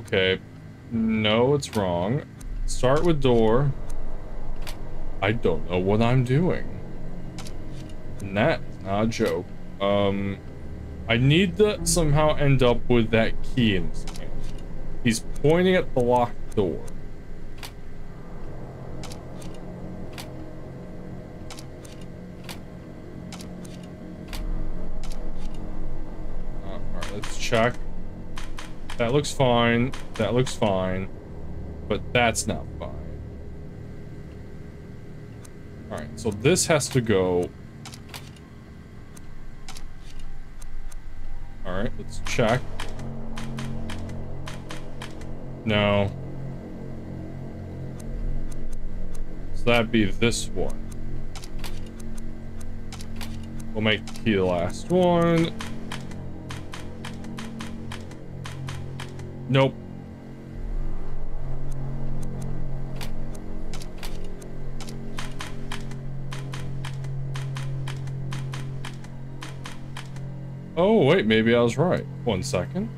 Okay. No, it's wrong. Start with door. I don't know what I'm doing. And that is not a joke. Um, I need to somehow end up with that key in his hand. He's pointing at the locked door. Alright, let's check. That looks fine. That looks fine. But that's not fine. Alright, so this has to go. Alright, let's check. No. So that'd be this one. We'll make the the last one. Nope. Oh, wait, maybe I was right. One second.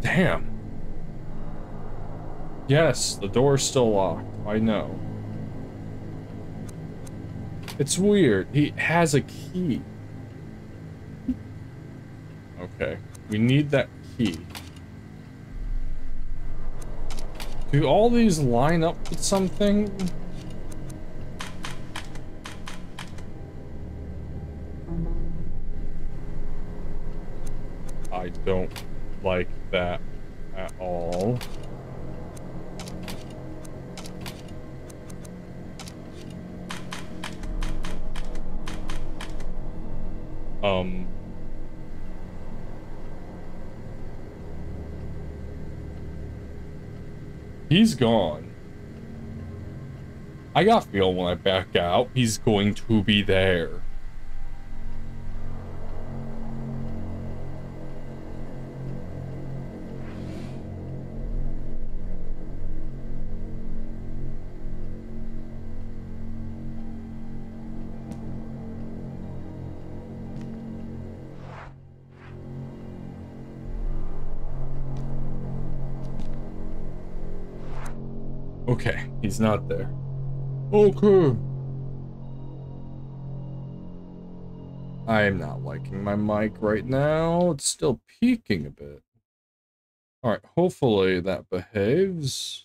Damn. Yes, the door's still locked. I know. It's weird. He has a key. Okay. We need that key. Do all these line up with something? Gone. I got feel when I back out, he's going to be there. He's not there. Okay. I am not liking my mic right now. It's still peaking a bit. Alright, hopefully that behaves.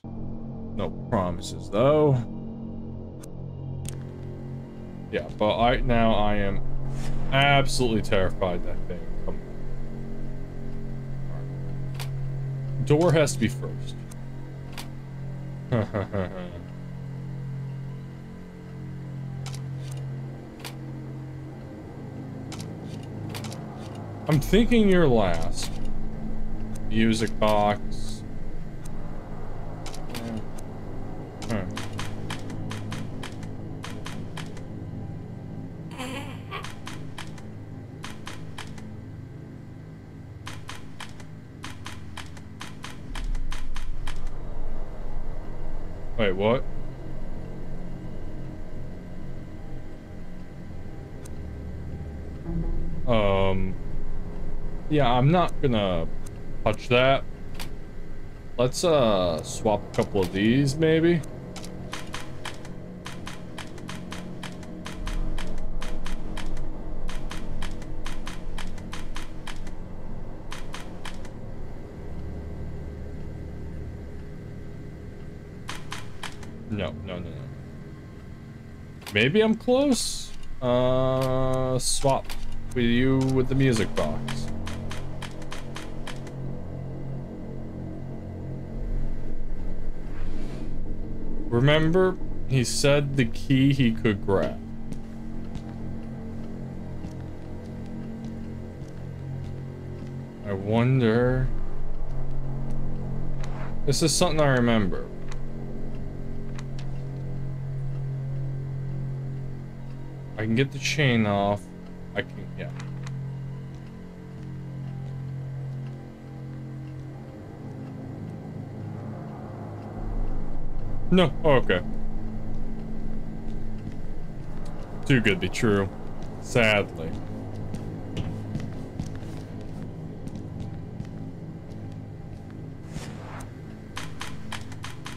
No promises though. Yeah, but right now I am absolutely terrified that thing come back. Door has to be first. I'm thinking you're last. Music box. Wait, what? Um, yeah, I'm not gonna touch that. Let's, uh, swap a couple of these, maybe. No, no, no, no. Maybe I'm close? Uh, swap with you with the music box. Remember, he said the key he could grab. I wonder... This is something I remember. I can get the chain off. I can, yeah. No, oh, okay. Too good to be true. Sadly.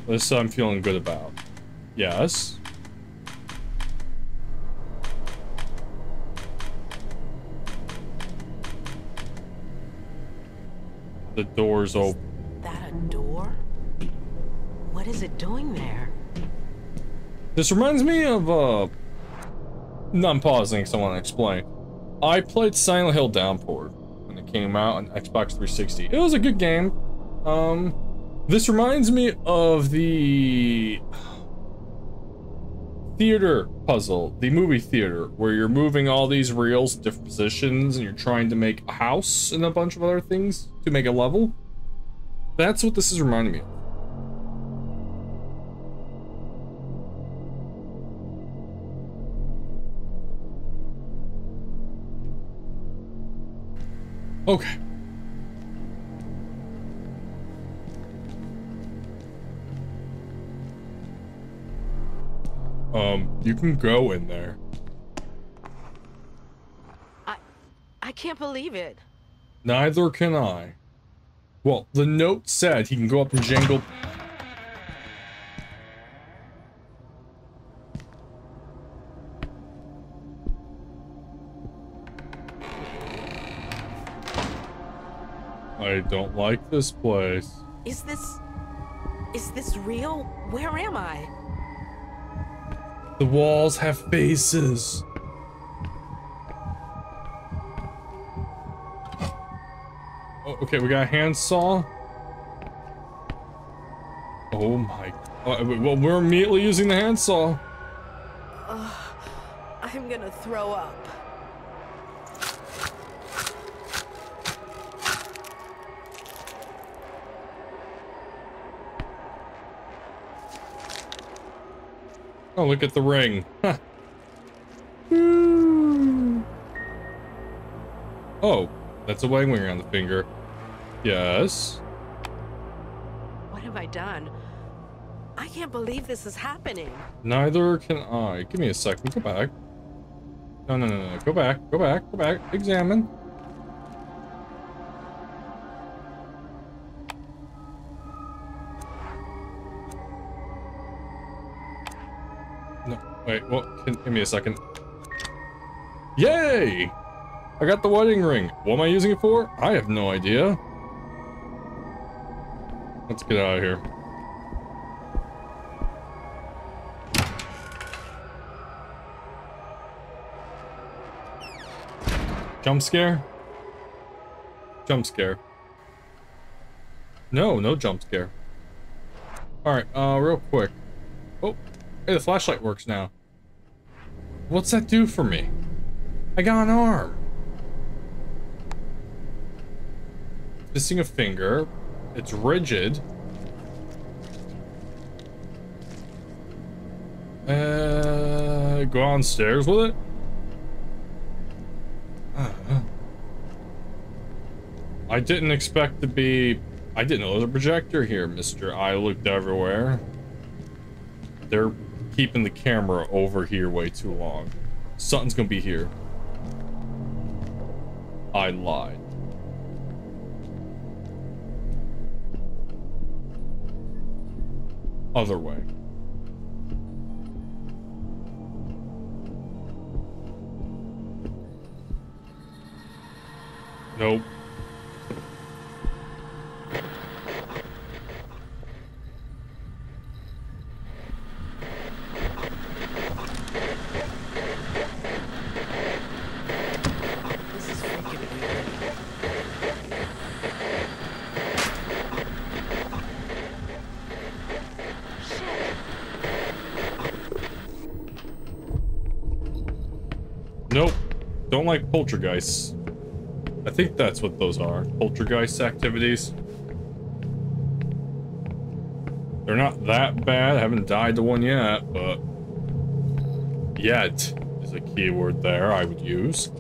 This I'm feeling good about. Yes. The door's open. It doing there? This reminds me of, uh... No, I'm pausing because I want to explain. I played Silent Hill Downpour when it came out on Xbox 360. It was a good game. Um, this reminds me of the theater puzzle, the movie theater, where you're moving all these reels in different positions and you're trying to make a house and a bunch of other things to make a level. That's what this is reminding me of. Okay. Um, you can go in there. I I can't believe it. Neither can I. Well, the note said he can go up and jangle. I don't like this place. Is this is this real? Where am I? The walls have faces. Oh, okay, we got a handsaw. Oh my. Uh, well, we're immediately using the handsaw. I'm gonna throw up. Oh, look at the ring. Huh. Hmm. Oh, that's a wedding ring on the finger. Yes. What have I done? I can't believe this is happening. Neither can I. Give me a second. Go back. No, no, no, no. Go back. Go back. Go back. Examine. Wait, well, can, give me a second. Yay! I got the wedding ring. What am I using it for? I have no idea. Let's get out of here. Jump scare? Jump scare. No, no jump scare. Alright, uh, real quick. Oh, hey, the flashlight works now. What's that do for me? I got an arm. Missing a finger. It's rigid. Uh, go on stairs with it? Uh, I didn't expect to be... I didn't know there was a projector here, mister. I looked everywhere. They're keeping the camera over here way too long. Something's gonna be here. I lied. Other way. Nope. This is freaking weird. Nope. Don't like poltergeists. I think that's what those are. Poltergeist activities. They're not that bad. I haven't died to one yet, but... Yet is a keyword there I would use.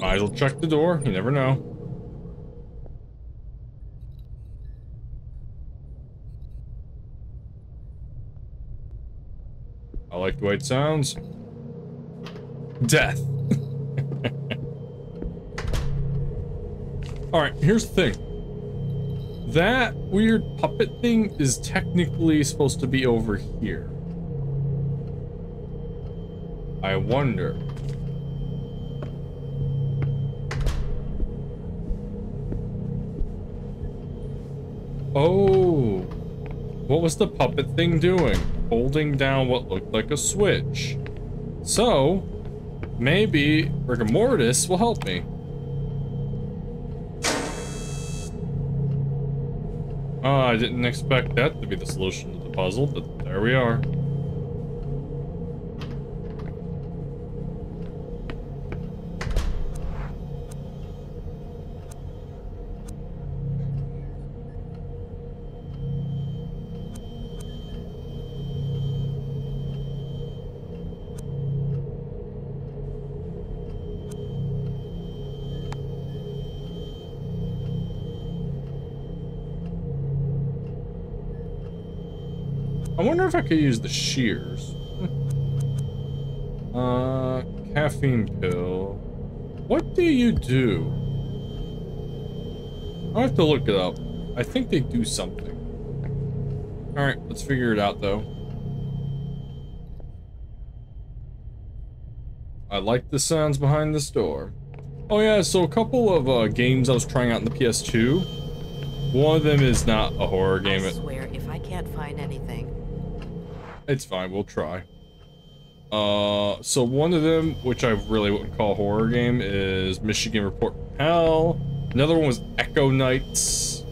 Might as well check the door. You never know. I like the way it sounds. Death. Alright, here's the thing. That weird puppet thing is technically supposed to be over here. I wonder. Oh. What was the puppet thing doing? Holding down what looked like a switch. So, maybe rigor mortis will help me. Oh, I didn't expect that to be the solution to the puzzle, but there we are. Could use the shears. uh, caffeine pill. What do you do? I have to look it up. I think they do something. Alright, let's figure it out though. I like the sounds behind this door. Oh yeah, so a couple of uh, games I was trying out in the PS2. One of them is not a horror game. I swear, if I can't find anything, it's fine, we'll try. Uh, so one of them, which I really wouldn't call horror game, is Michigan Report from Hell. Another one was Echo Nights.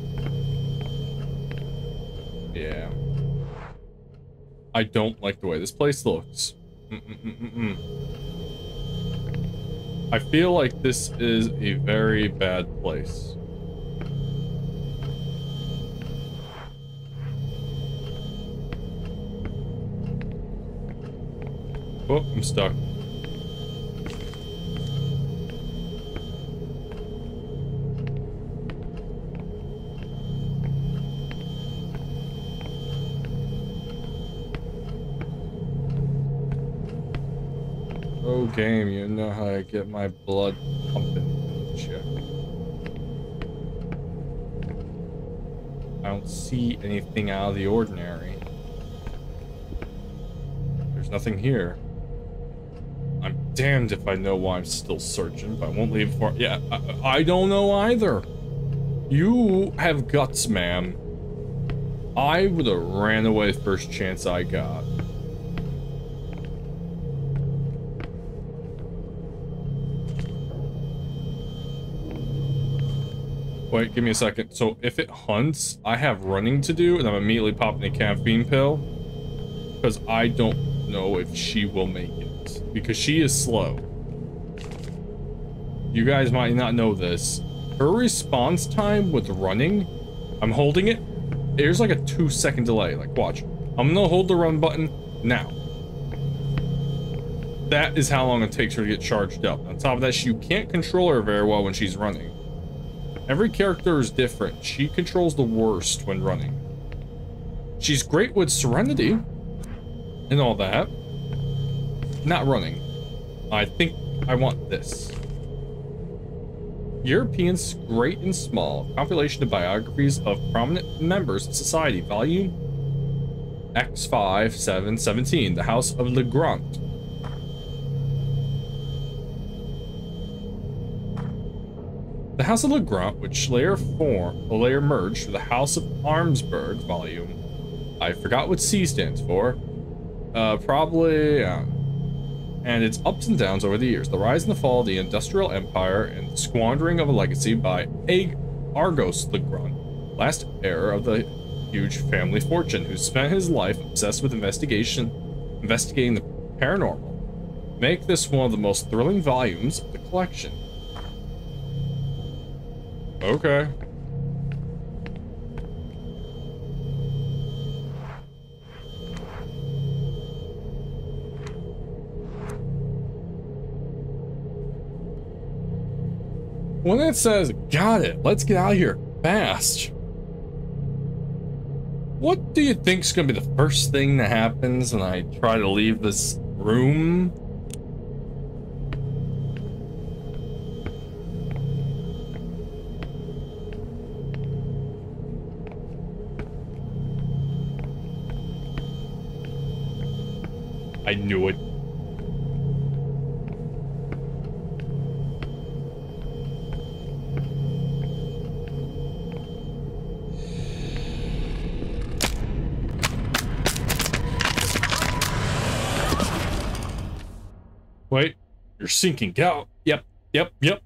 Yeah. I don't like the way this place looks. Mm-mm-mm-mm. I feel like this is a very bad place. Oh, I'm stuck. Oh, game, you know how I get my blood pumping. Check. I don't see anything out of the ordinary. There's nothing here. Damned if I know why I'm still searching, but I won't leave for- Yeah, I, I don't know either. You have guts, ma'am. I would have ran away first chance I got. Wait, give me a second. So if it hunts, I have running to do, and I'm immediately popping a caffeine pill. Because I don't know if she will make it. Because she is slow. You guys might not know this. Her response time with running, I'm holding it. There's like a two second delay. Like, watch. I'm gonna hold the run button now. That is how long it takes her to get charged up. On top of that, you can't control her very well when she's running. Every character is different. She controls the worst when running. She's great with Serenity and all that. Not running. I think I want this. Europeans Great and Small, compilation of biographies of prominent members of society, volume X5717, The House of Legrand. The House of Legrand, which later form, later merged with the House of Armsburg volume. I forgot what C stands for. Uh, probably, um, and its ups and downs over the years, the rise and the fall of the industrial empire and the squandering of a legacy by A. Argos Legrand, last heir of the huge family fortune, who spent his life obsessed with investigation, investigating the paranormal. Make this one of the most thrilling volumes of the collection. Okay. When it says, got it, let's get out of here fast. What do you think's gonna be the first thing that happens when I try to leave this room? I knew it. Wait, you're sinking. Get out. Yep, yep, yep.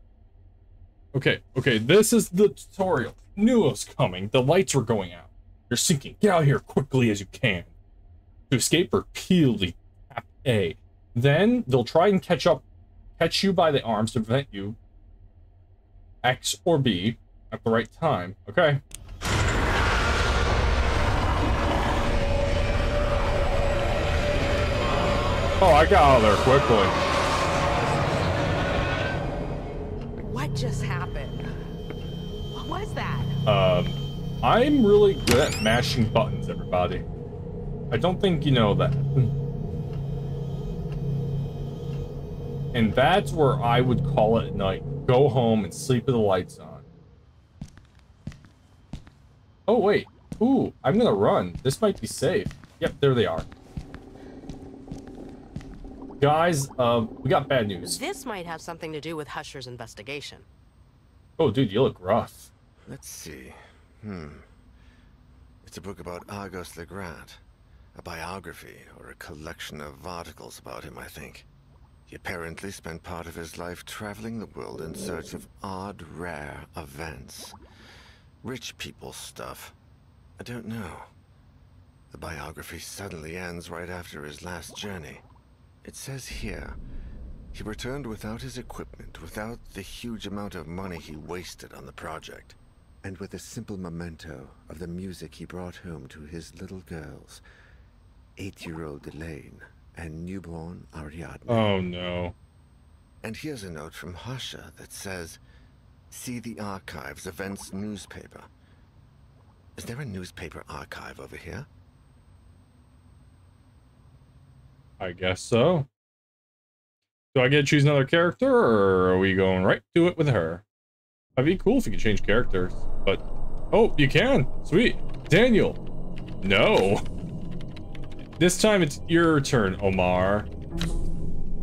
Okay, okay, this is the tutorial. Knew it was coming. The lights were going out. You're sinking. Get out here quickly as you can. To escape, repeatedly tap A. Then they'll try and catch up, catch you by the arms to prevent you. X or B at the right time. Okay. Oh, I got out of there quickly. What just happened? What was that? Um, I'm really good at mashing buttons, everybody. I don't think you know that. And that's where I would call it night. Go home and sleep with the lights on. Oh, wait. Ooh, I'm gonna run. This might be safe. Yep, there they are. Guys, uh, we got bad news. This might have something to do with Husher's investigation. Oh, dude, you look rough. Let's see. Hmm. It's a book about Argos Legrand. A biography, or a collection of articles about him, I think. He apparently spent part of his life traveling the world in search of odd, rare events. Rich people stuff. I don't know. The biography suddenly ends right after his last journey. It says here, he returned without his equipment, without the huge amount of money he wasted on the project, and with a simple memento of the music he brought home to his little girls, eight-year-old Elaine and newborn Ariadne. Oh, no. And here's a note from Husher that says, See the archives events newspaper. Is there a newspaper archive over here? I guess so. Do I get to choose another character, or are we going right to it with her? That'd be cool if you could change characters, but... Oh, you can! Sweet! Daniel! No! This time it's your turn, Omar.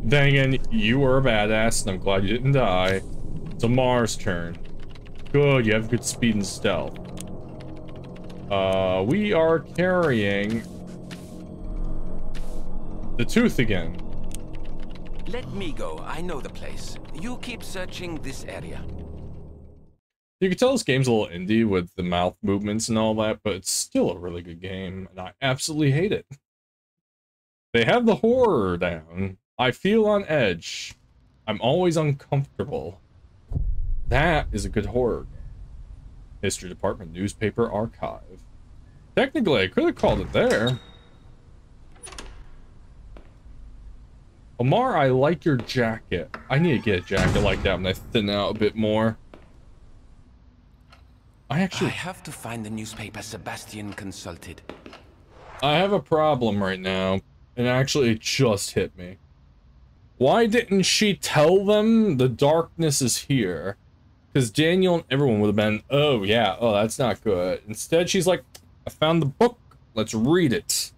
Again, you were a badass, and I'm glad you didn't die. It's Omar's turn. Good, you have good speed and stealth. Uh, we are carrying the tooth again. Let me go. I know the place. You keep searching this area. You can tell this game's a little indie with the mouth movements and all that, but it's still a really good game, and I absolutely hate it. They have the horror down. I feel on edge. I'm always uncomfortable. That is a good horror game. History Department Newspaper Archive. Technically, I could have called it there. Omar, I like your jacket. I need to get a jacket like that when I thin out a bit more. I I actually, have to find the newspaper Sebastian consulted. I have a problem right now, and actually it just hit me. Why didn't she tell them the darkness is here? Because Daniel and everyone would have been, oh yeah, oh that's not good. Instead, she's like, I found the book, let's read it.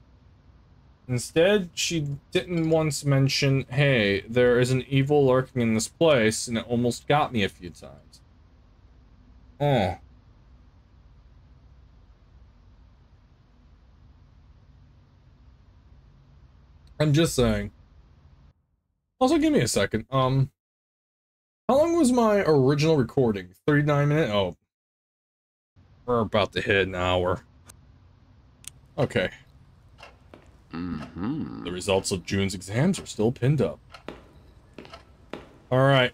Instead, she didn't once mention, hey, there is an evil lurking in this place, and it almost got me a few times. Oh. I'm just saying. Also, give me a second. Um, how long was my original recording? 39 minutes? Oh. We're about to hit an hour. Okay. Mm-hmm. The results of June's exams are still pinned up. Alright.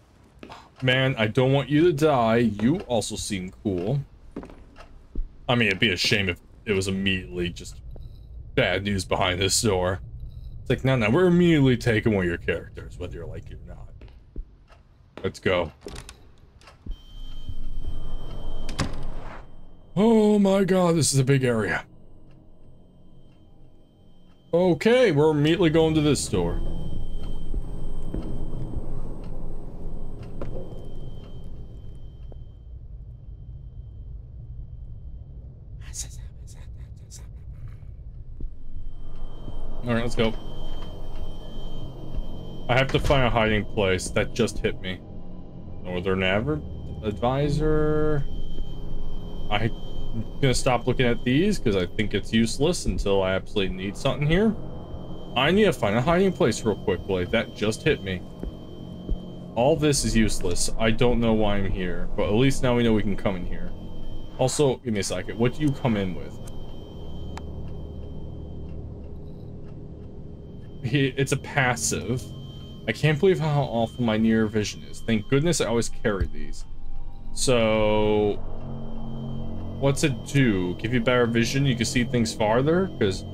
Man, I don't want you to die. You also seem cool. I mean, it'd be a shame if it was immediately just bad news behind this door. It's like, no, no, we're immediately taking one of your characters, whether you're like it or not. Let's go. Oh my god, this is a big area. Okay, we're immediately going to this store. Alright, let's go. I have to find a hiding place. That just hit me. Northern Aver Advisor. I'm gonna stop looking at these because I think it's useless until I absolutely need something here. I need to find a hiding place real quickly. That just hit me. All this is useless. I don't know why I'm here, but at least now we know we can come in here. Also, give me a second. What do you come in with? It's a passive. I can't believe how awful my near vision is. Thank goodness I always carry these. So, what's it do? Give you better vision? You can see things farther? Because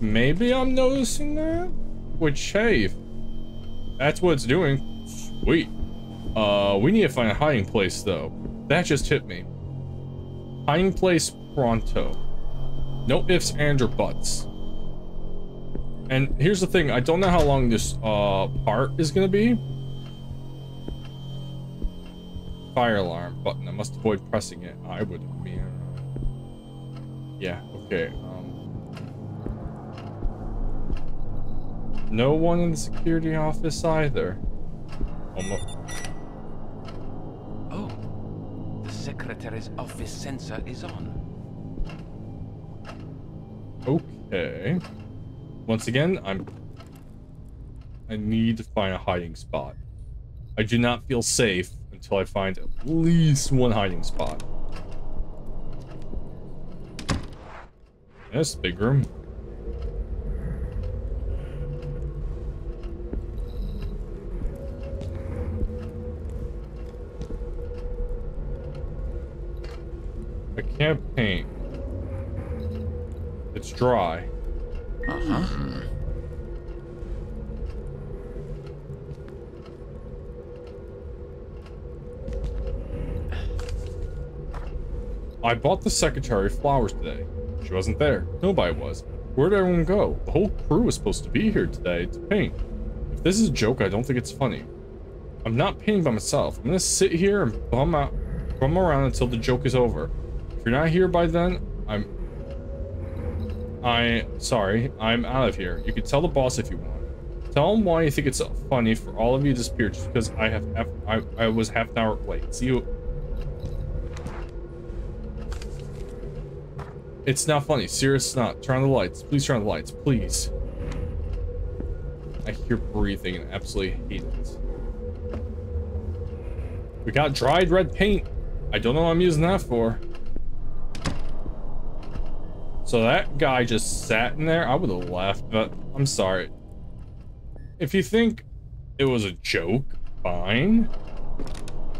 maybe I'm noticing that? Which, hey, that's what it's doing. Sweet. Uh, we need to find a hiding place, though. That just hit me. Hiding place pronto. No ifs, ands, or buts. And here's the thing, I don't know how long this uh part is gonna be. Fire alarm button. I must avoid pressing it. I would. Yeah. Okay. Um. No one in the security office either. Almost. Oh, the secretary's office sensor is on. Okay. Once again, I'm... I need to find a hiding spot. I do not feel safe until I find at least one hiding spot. Yes, big room. I can't paint. It's dry. Uh-huh. I bought the secretary flowers today. She wasn't there. Nobody was. Where'd everyone go? The whole crew was supposed to be here today to paint. If this is a joke, I don't think it's funny. I'm not painting by myself. I'm gonna sit here and bum out, bum around until the joke is over. If you're not here by then, I'm... I, sorry, I'm out of here. You can tell the boss if you want. Tell him why you think it's funny for all of you to disappear just because I have, I, I was half an hour late. See you. It's not funny. Serious, not. Turn on the lights. Please turn on the lights. Please. I hear breathing and absolutely hate it. We got dried red paint. I don't know what I'm using that for. So that guy just sat in there. I would have left, but I'm sorry. If you think it was a joke, fine.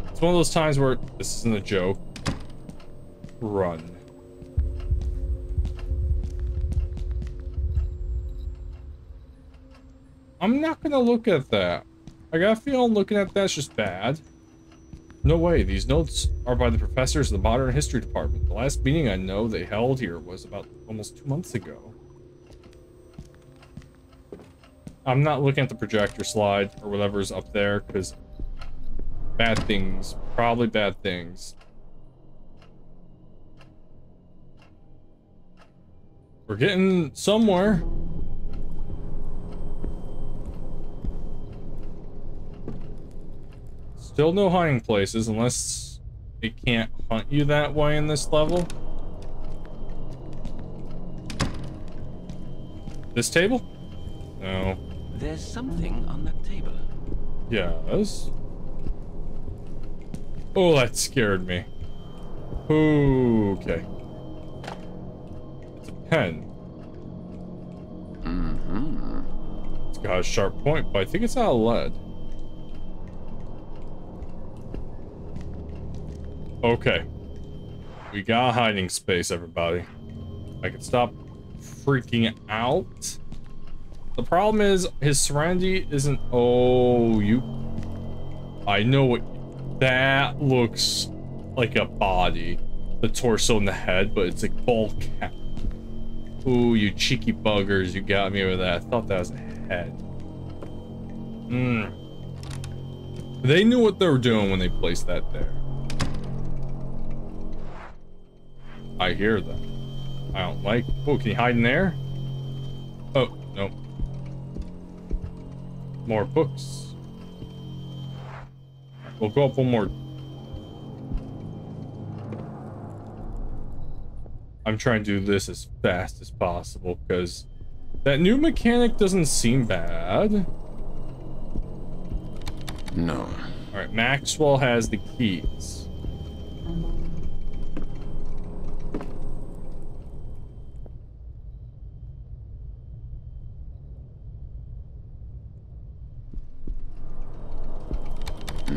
It's one of those times where this isn't a joke. Run. I'm not gonna look at that. I got a feeling looking at that's just bad. No way, these notes are by the professors of the Modern History Department. The last meeting I know they held here was about almost two months ago. I'm not looking at the projector slide or whatever's up there, because bad things, probably bad things. We're getting somewhere. Still no hiding places unless it can't hunt you that way in this level. This table? No. There's something on that table. Yes. Oh, that scared me. Okay. It's a pen. Mm-hmm. It's got a sharp point, but I think it's out of lead. Okay. We got hiding space, everybody. I can stop freaking out. The problem is, his serenity isn't... Oh, you... I know what... That looks like a body. The torso and the head, but it's a ball cap. Ooh, you cheeky buggers. You got me with that. I thought that was a head. Hmm. They knew what they were doing when they placed that there. I hear them. I don't like... Oh, can you hide in there? Oh, no. More books. We'll go up one more. I'm trying to do this as fast as possible because that new mechanic doesn't seem bad. No. All right, Maxwell has the keys.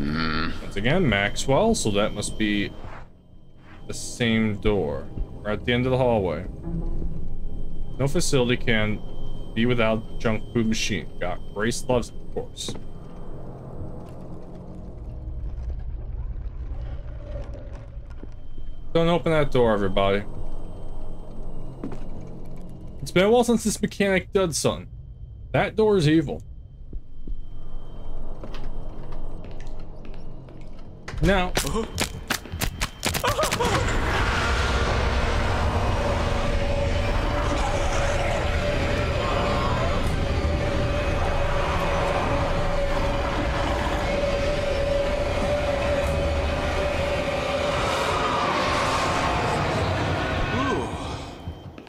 Once again, Maxwell, so that must be the same door. We're at the end of the hallway. No facility can be without junk food machine. Got Grace loves it, of course. Don't open that door, everybody. It's been a while since this mechanic did something. That door is evil. Now,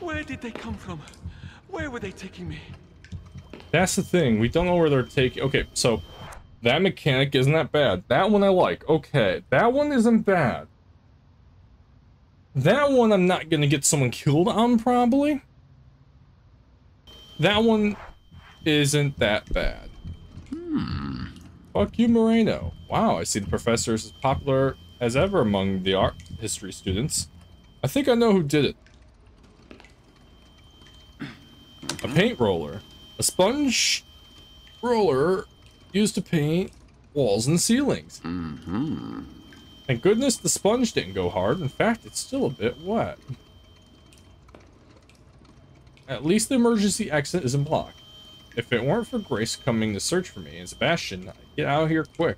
Where did they come from? Where were they taking me? that's the thing. We don't know where they're taking. Okay, so that mechanic isn't that bad. That one I like. Okay, that one isn't bad. That one I'm not gonna get someone killed on, probably. That one isn't that bad. Hmm. Fuck you, Moreno. Wow, I see the professor is as popular as ever among the art history students. I think I know who did it. A paint roller. A sponge roller used to paint walls and ceilings. Mm-hmm. Thank goodness the sponge didn't go hard. In fact, it's still a bit wet. At least the emergency exit isn't blocked. If it weren't for Grace coming to search for me and Sebastian, I'd get out of here quick.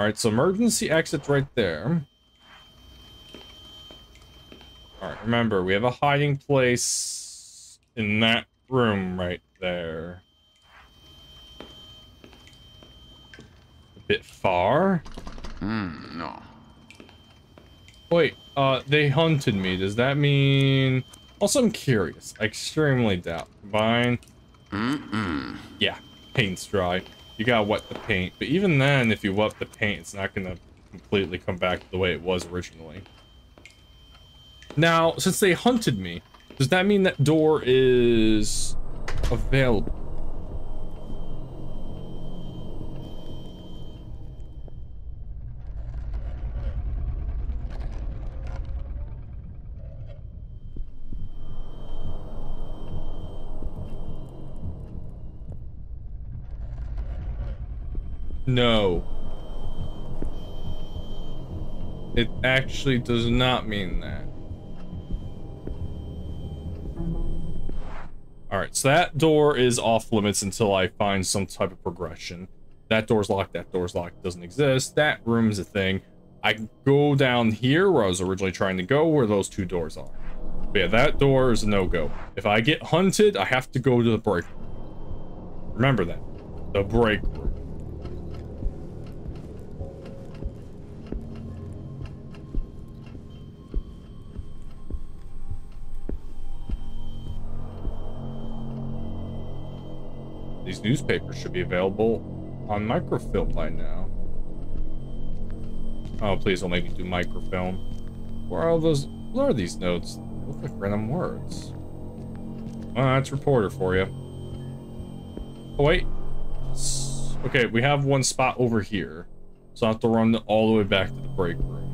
Alright, so emergency exit's right there. Alright, remember, we have a hiding place in that room right there. Bit far? Hmm, no. Wait, uh, they hunted me. Does that mean... Also, I'm curious. I extremely doubt. Vine. Mm-mm. Yeah, paint's dry. You gotta wet the paint. But even then, if you wet the paint, it's not gonna completely come back to the way it was originally. Now, since they hunted me, does that mean that door is available? No. It actually does not mean that. Alright, so that door is off limits until I find some type of progression. That door's locked, that door's locked, doesn't exist. That room's a thing. I can go down here where I was originally trying to go, where those two doors are. But yeah, that door is a no-go. If I get hunted, I have to go to the break room. Remember that. The break room. These newspapers should be available on microfilm by now. Oh, please don't make me do microfilm. Where are all those? What are these notes? They look like random words. Well, that's reporter for you. Oh, wait. Okay, we have one spot over here. So I have to run all the way back to the break room.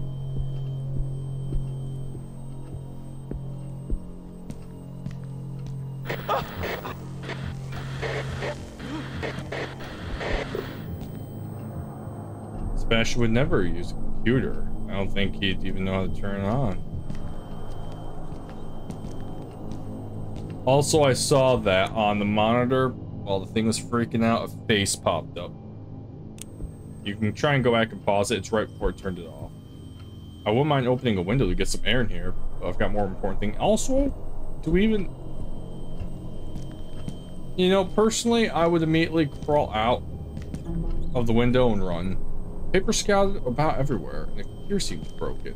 Sebastian would never use a computer. I don't think he'd even know how to turn it on. Also, I saw that on the monitor, while the thing was freaking out, a face popped up. You can try and go back and pause it. It's right before it turned it off. I wouldn't mind opening a window to get some air in here, but I've got more important thing. Also, do we even... You know, personally, I would immediately crawl out of the window and run. Paper scattered about everywhere, and the computer seems broken.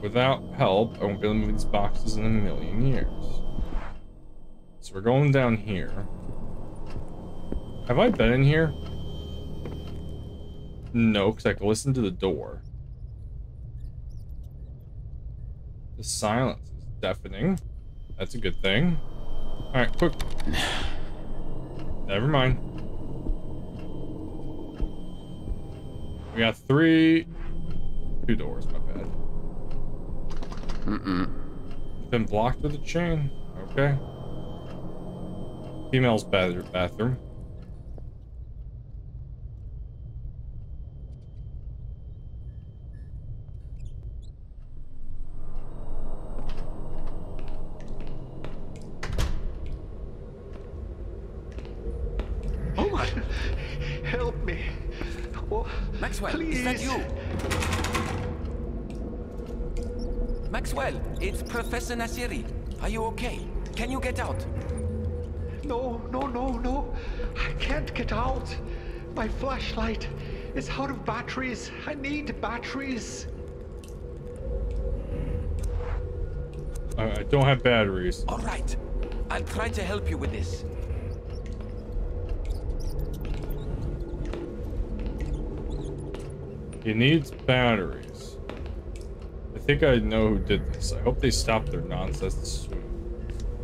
Without help, I won't be able to move these boxes in a million years. So we're going down here. Have I been in here? No, because I can listen to the door. The silence is deafening. That's a good thing. Alright, quick. Never mind. We got three... Two doors, my bad. Mm-mm. Been blocked with a chain. Okay. Female's bath bathroom. Oh my! Help me! Oh, Maxwell, please. is that you? Maxwell, it's Professor Nasiri. Are you okay? Can you get out? No, no, no, no! I can't get out. My flashlight is out of batteries. I need batteries. I, I don't have batteries. All right. I'll try to help you with this. He needs batteries. I think I know who did this. I hope they stop their nonsense.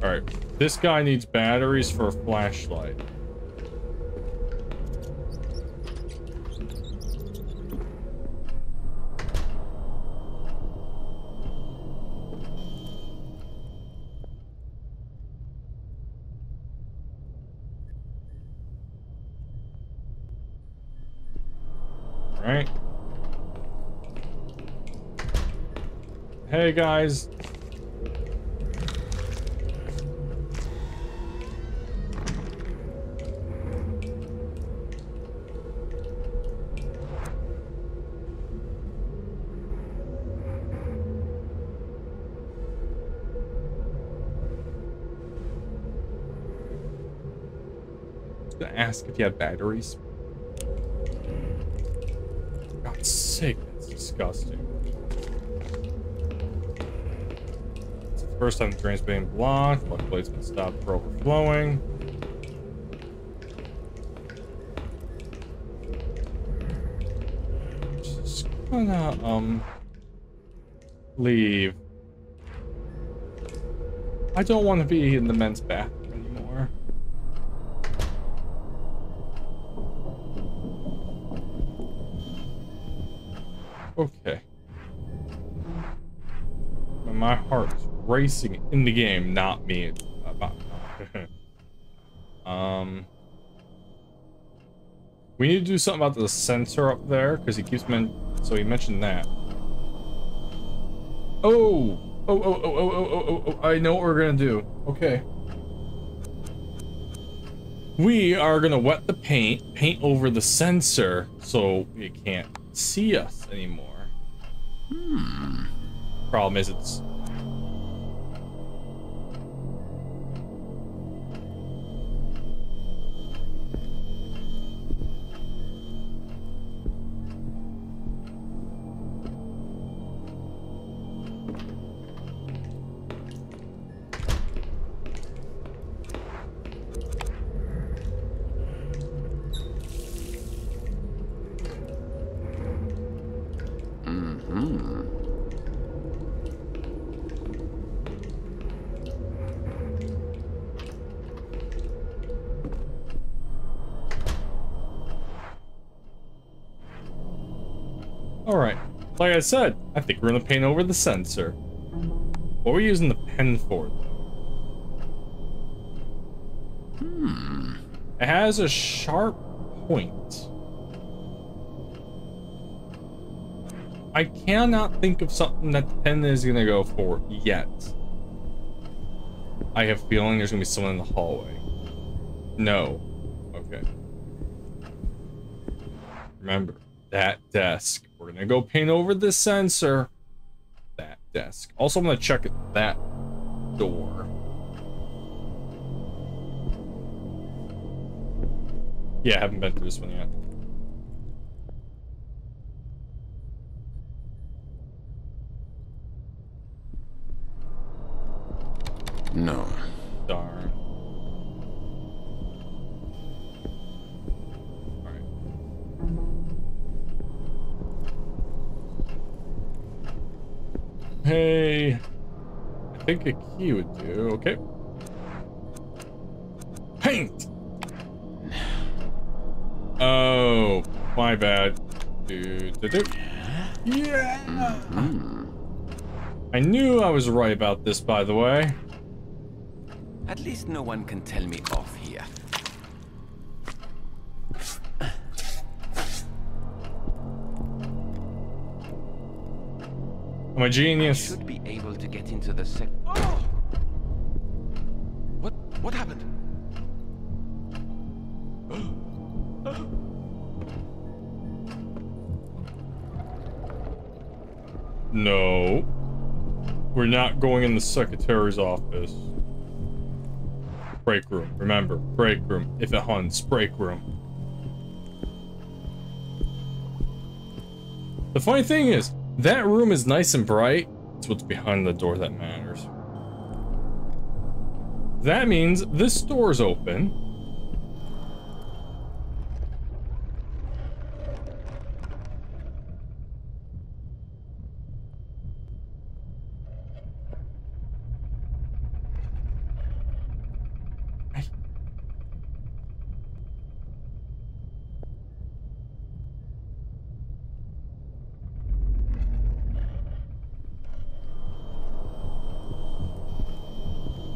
Alright, this guy needs batteries for a flashlight. Hey guys. To ask if you have batteries. God's sake, that's disgusting. First time the drain's being blocked. Luckily, it's been stopped for overflowing. Just gonna, um, leave. I don't want to be in the men's bathroom racing in the game, not me. Uh, um, we need to do something about the sensor up there because he keeps men. So he mentioned that. Oh! oh, oh, oh, oh, oh, oh, oh, oh! I know what we're gonna do. Okay. We are gonna wet the paint, paint over the sensor, so it can't see us anymore. Hmm. Problem is, it's said, I think we're gonna paint over the sensor. What are we using the pen for? Hmm. It has a sharp point. I cannot think of something that the pen is gonna go for yet. I have a feeling there's gonna be someone in the hallway. No. Okay. Remember, that desk. Gonna go paint over the sensor. That desk. Also, I'm gonna check that door. Yeah, I haven't been through this one yet. No. Hey. I think a key would do. Okay. Paint! Oh, my bad. Do, do, do. Yeah! I knew I was right about this, by the way. At least no one can tell me off I'm a genius. Should be able to get into the sec. What what happened? No. We're not going in the secretary's office. Break room. Remember, break room. If it hunts, break room. The funny thing is, that room is nice and bright. It's what's behind the door that matters. That means this door's open.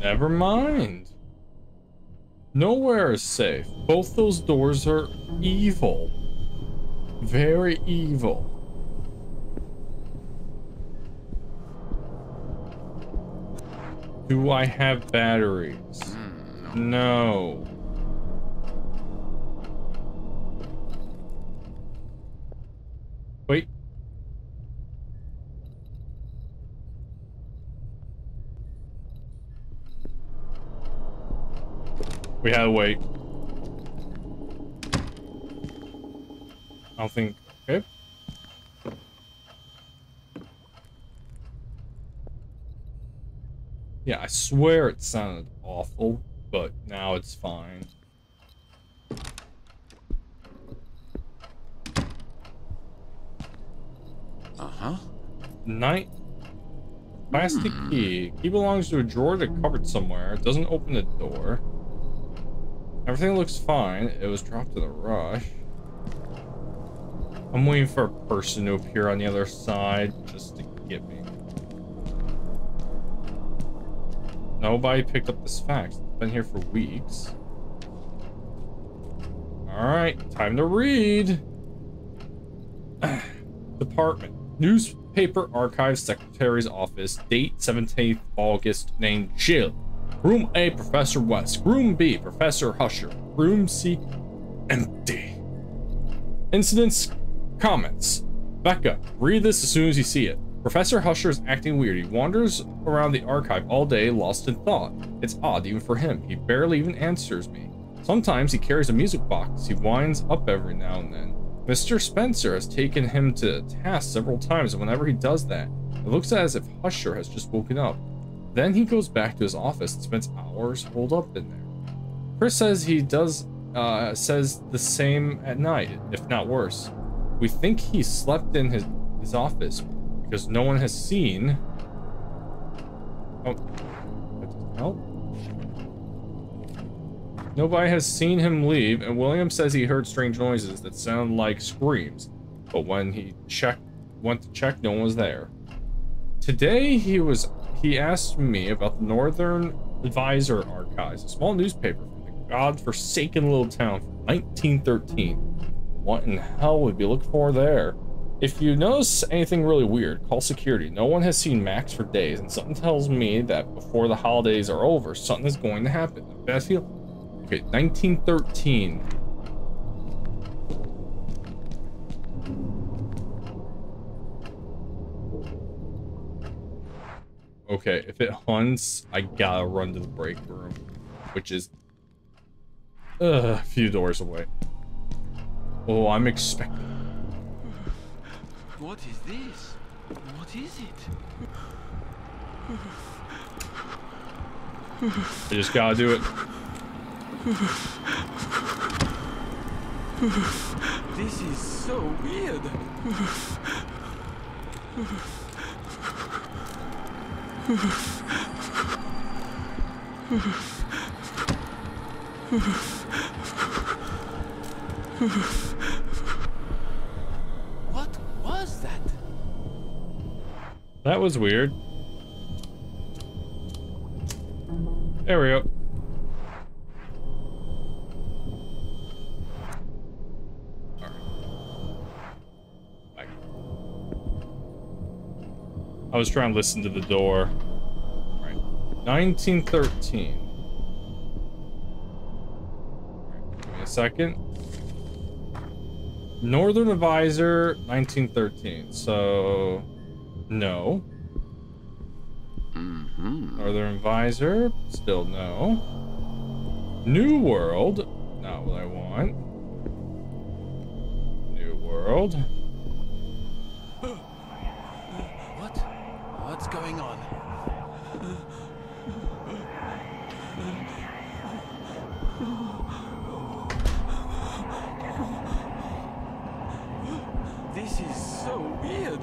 Never mind. Nowhere is safe. Both those doors are evil. Very evil. Do I have batteries? Hmm, no. Wait. We had to wait. I don't think... Okay. Yeah, I swear it sounded awful, but now it's fine. Uh-huh. Night plastic key. Key belongs to a drawer that cupboard somewhere. It doesn't open the door. Everything looks fine. It was dropped in a rush. I'm waiting for a person to appear on the other side just to get me. Nobody picked up this fax. Been here for weeks. Alright, time to read. Department. Newspaper Archives Secretary's Office. Date 17th August. Name Jill. Room A, Professor West. Room B, Professor Husher. Room C, empty. Incidents, comments. Becca, read this as soon as you see it. Professor Husher is acting weird. He wanders around the archive all day, lost in thought. It's odd even for him. He barely even answers me. Sometimes he carries a music box. He winds up every now and then. Mr. Spencer has taken him to task several times, and whenever he does that, it looks as if Husher has just woken up. Then he goes back to his office and spends hours holed up in there. Chris says he does uh, says the same at night, if not worse. We think he slept in his, his office because no one has seen. Oh, that doesn't help. Nobody has seen him leave, and William says he heard strange noises that sound like screams, but when he checked, went to check, no one was there. Today he was he asked me about the Northern Advisor Archives, a small newspaper from the god-forsaken little town from 1913. What in hell would be looking for there? If you notice anything really weird, call security. No one has seen Max for days, and something tells me that before the holidays are over, something is going to happen. I feel. Okay, 1913. Okay, if it hunts, I gotta run to the break room, which is uh, a few doors away. Oh, I'm expecting. What is this? What is it? I just gotta do it. This is so weird. What was that? That was weird. There we go. I was trying to listen to the door. Alright. 1913. Alright, give me a second. Northern Advisor, 1913. So, no. Mm-hmm. Northern Advisor, still no. New World, not what I want. New World. What's going on? This is so weird.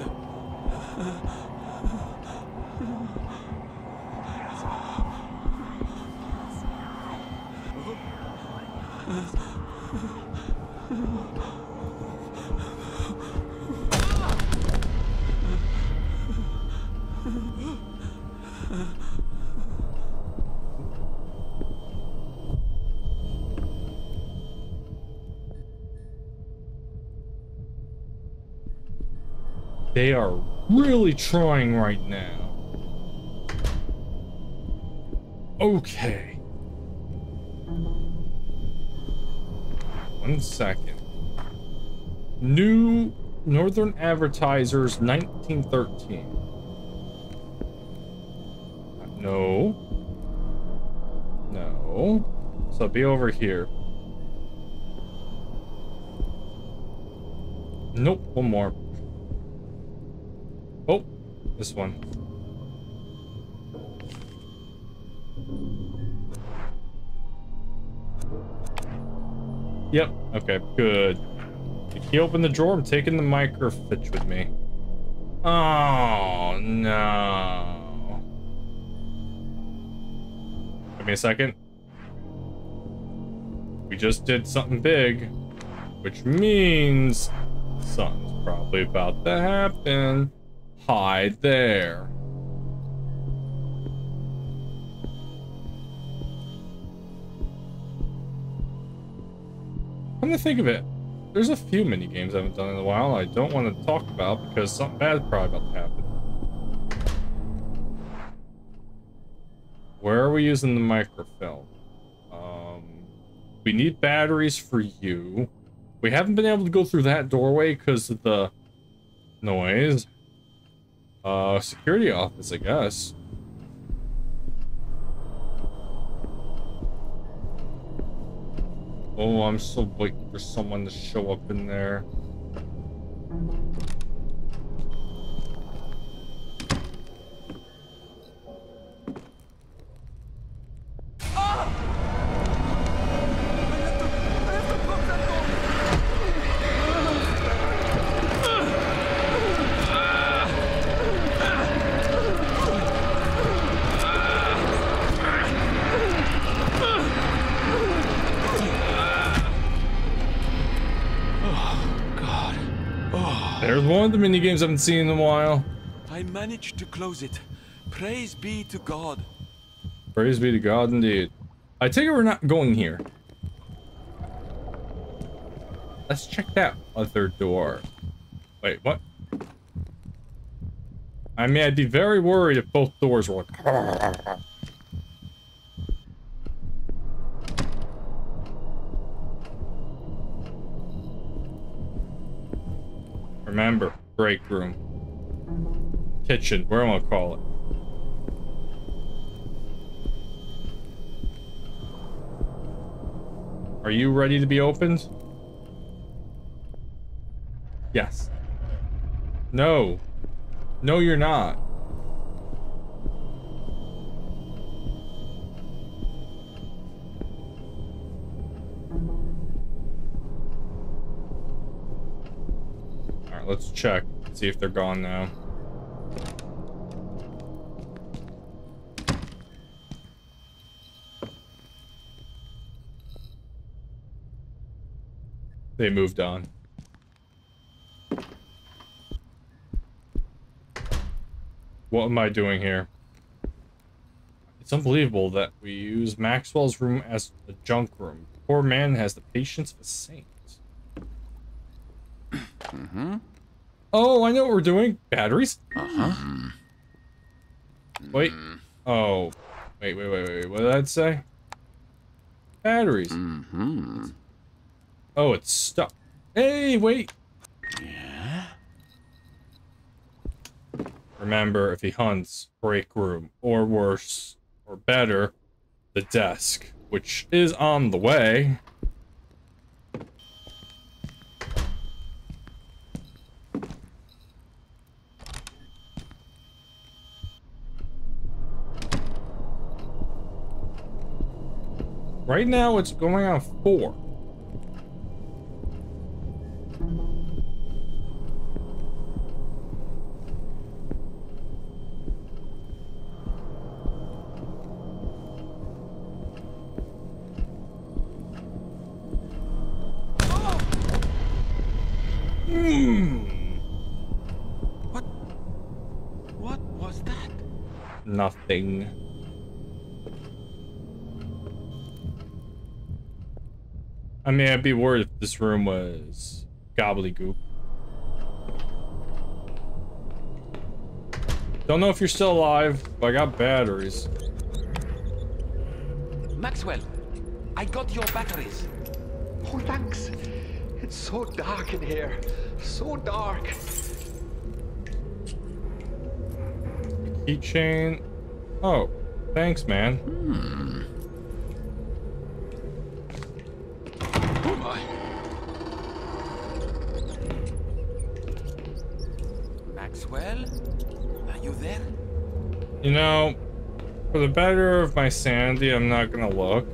They are really trying right now. Okay. One second. New Northern Advertisers 1913. No. No. So be over here. Nope, one more. This one. Yep, okay, good. If you open the drawer, I'm taking the microfiche with me. Oh, no. Give me a second. We just did something big, which means something's probably about to happen. Hide there. Come to think of it, there's a few mini games I haven't done in a while I don't want to talk about because something bad's probably about to happen. Where are we using the microfilm? Um, we need batteries for you. We haven't been able to go through that doorway because of the noise. Uh, security office, I guess. Oh, I'm still waiting for someone to show up in there. The mini games I haven't seen in a while. I managed to close it. Praise be to God. Praise be to God indeed. I take it we're not going here. Let's check that other door. Wait, what? I mean, I'd be very worried if both doors were like... Remember, break room. Kitchen, where am I gonna call it? Are you ready to be opened? Yes. No. No, you're not. Let's check. See if they're gone now. They moved on. What am I doing here? It's unbelievable that we use Maxwell's room as a junk room. The poor man has the patience of a saint. Mm-hmm. Oh, I know what we're doing. Batteries? Uh-huh. Wait. Oh. Wait, wait, wait, wait. What did that say? Batteries. Mm-hmm. Oh, it's stuck. Hey, wait. Yeah? Remember, if he hunts, break room, or worse, or better, the desk, which is on the way. Right now, it's going on four. Hmm. What? What was that? Nothing. Mean, I'd be worried if this room was gobbledygook. Don't know if you're still alive, but I got batteries. Maxwell, I got your batteries. Oh, thanks. It's so dark in here. So dark. Keychain. Oh, thanks, man. Oh You know, for the better of my sanity, I'm not gonna look.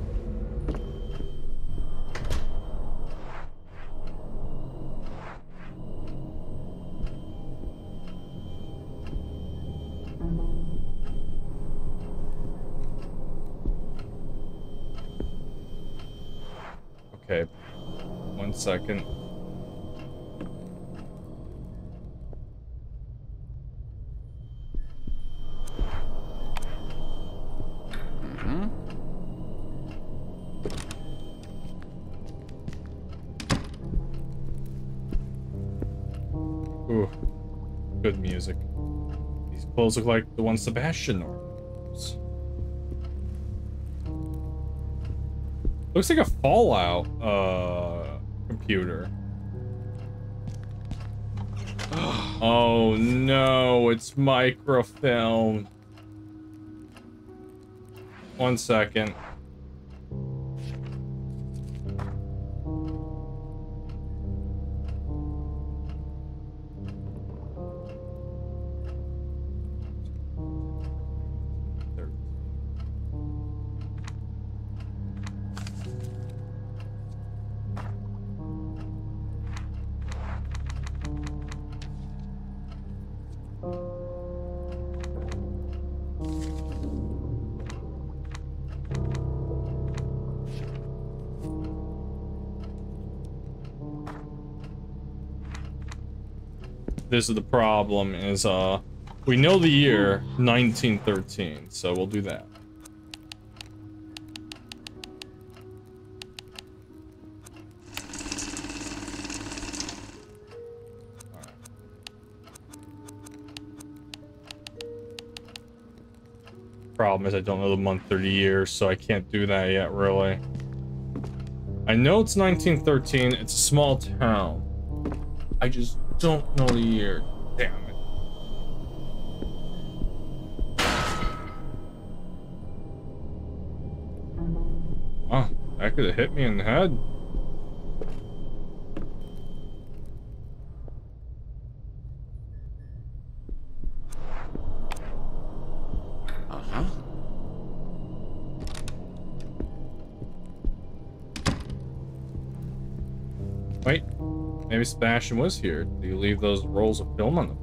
Look like the ones Sebastian wears. Looks like a Fallout uh, computer. oh no, it's microfilm. One second. This is the problem is uh we know the year 1913 so we'll do that. Problem is I don't know the month or the year so I can't do that yet really. I know it's 1913 it's a small town. I just don't know the year. Damn it. Oh, that could have hit me in the head. Maybe Sebastian was here. Do you leave those rolls of film on the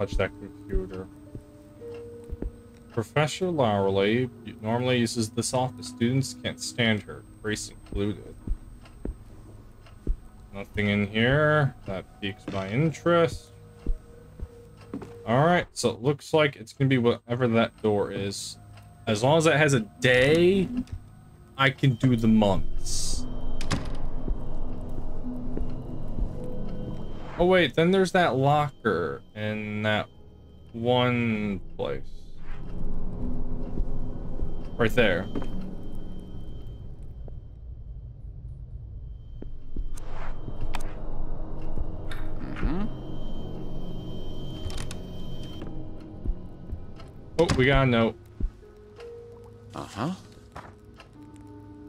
touch that computer. Professor Lowerly normally uses this office. Students can't stand her, Grace included. Nothing in here. That piques my interest. Alright, so it looks like it's going to be whatever that door is. As long as it has a day, I can do the months. Oh wait, then there's that locker in that one place. Right there. Mm-hmm. Oh, we got a note. Uh-huh.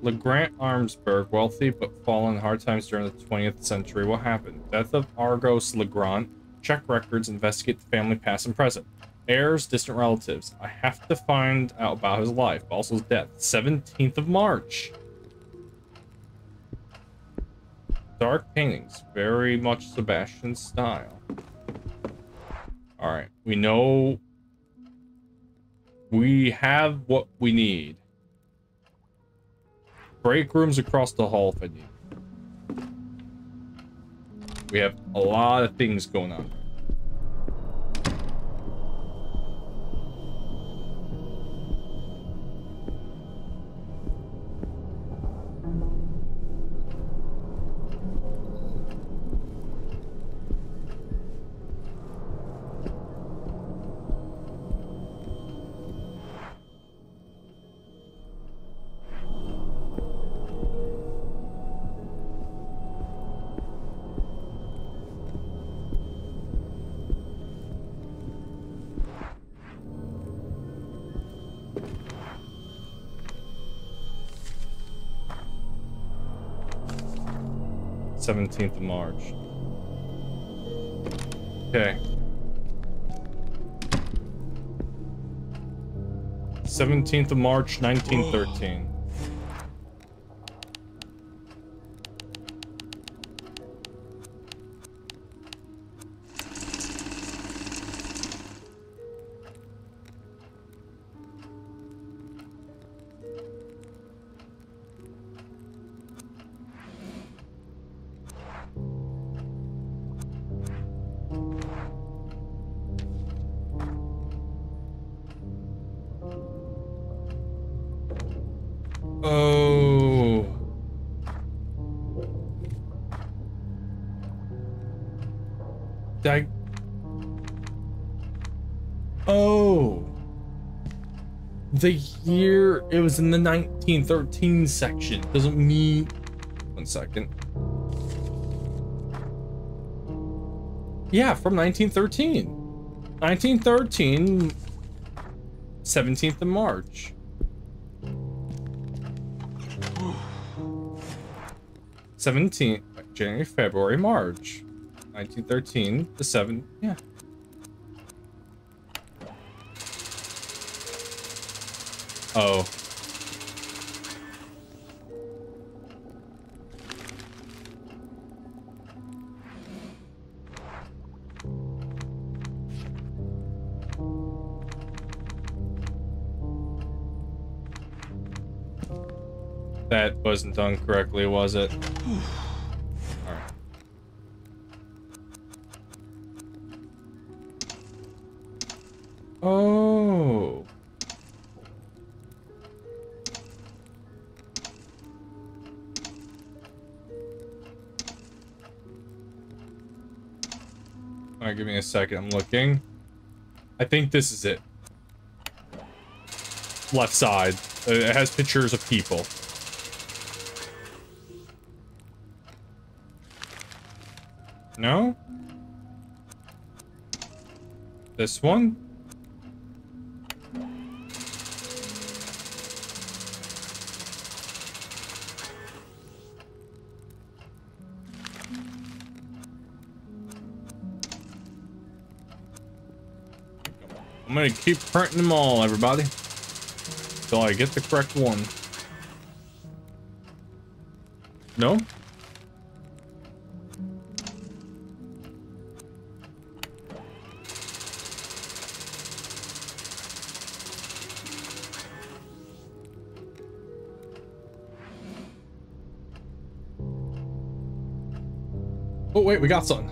LeGrant Armsburg, wealthy but fallen hard times during the 20th century. What happened? Death of Argos LeGrant. Check records, investigate the family past and present. Heirs, distant relatives. I have to find out about his life, but also his death. 17th of March. Dark paintings, very much Sebastian style. Alright, we know we have what we need. Break rooms across the hall I need. We have a lot of things going on. 17th of March. Okay. 17th of March, 1913. The year it was in the 1913 section doesn't mean. One second. Yeah, from 1913. 1913, 17th of March. Seventeenth, January, February, March, 1913, the seven, yeah. Oh. That wasn't done correctly, was it? Oh. Give me a second. I'm looking. I think this is it. Left side. Uh, It has pictures of people. No? This one? Gonna keep printing them all, everybody. Till I get the correct one. No? Oh, wait, we got something.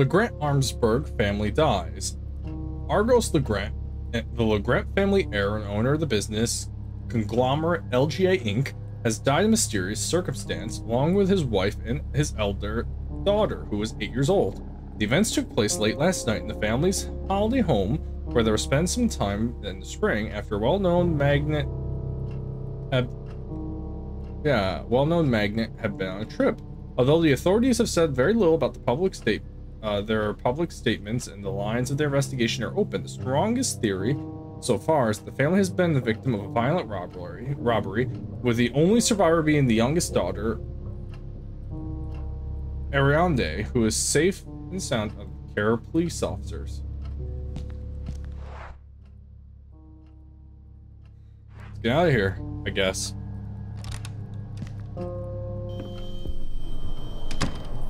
LeGrant Armsburg family dies. Argos LeGrant, eh, the LeGrant family heir and owner of the business conglomerate LGA Inc., has died in mysterious circumstance along with his wife and his elder daughter, who was eight years old. The events took place late last night in the family's holiday home, where they were spent some time in the spring after well-known magnet yeah, well-known magnet had been on a trip. Although the authorities have said very little about the public state Uh, are public statements and the lines of their investigation are open. The strongest theory so far is that the family has been the victim of a violent robbery, robbery, with the only survivor being the youngest daughter, Ariande, who is safe and sound of the care of police officers. Get out of here, I guess.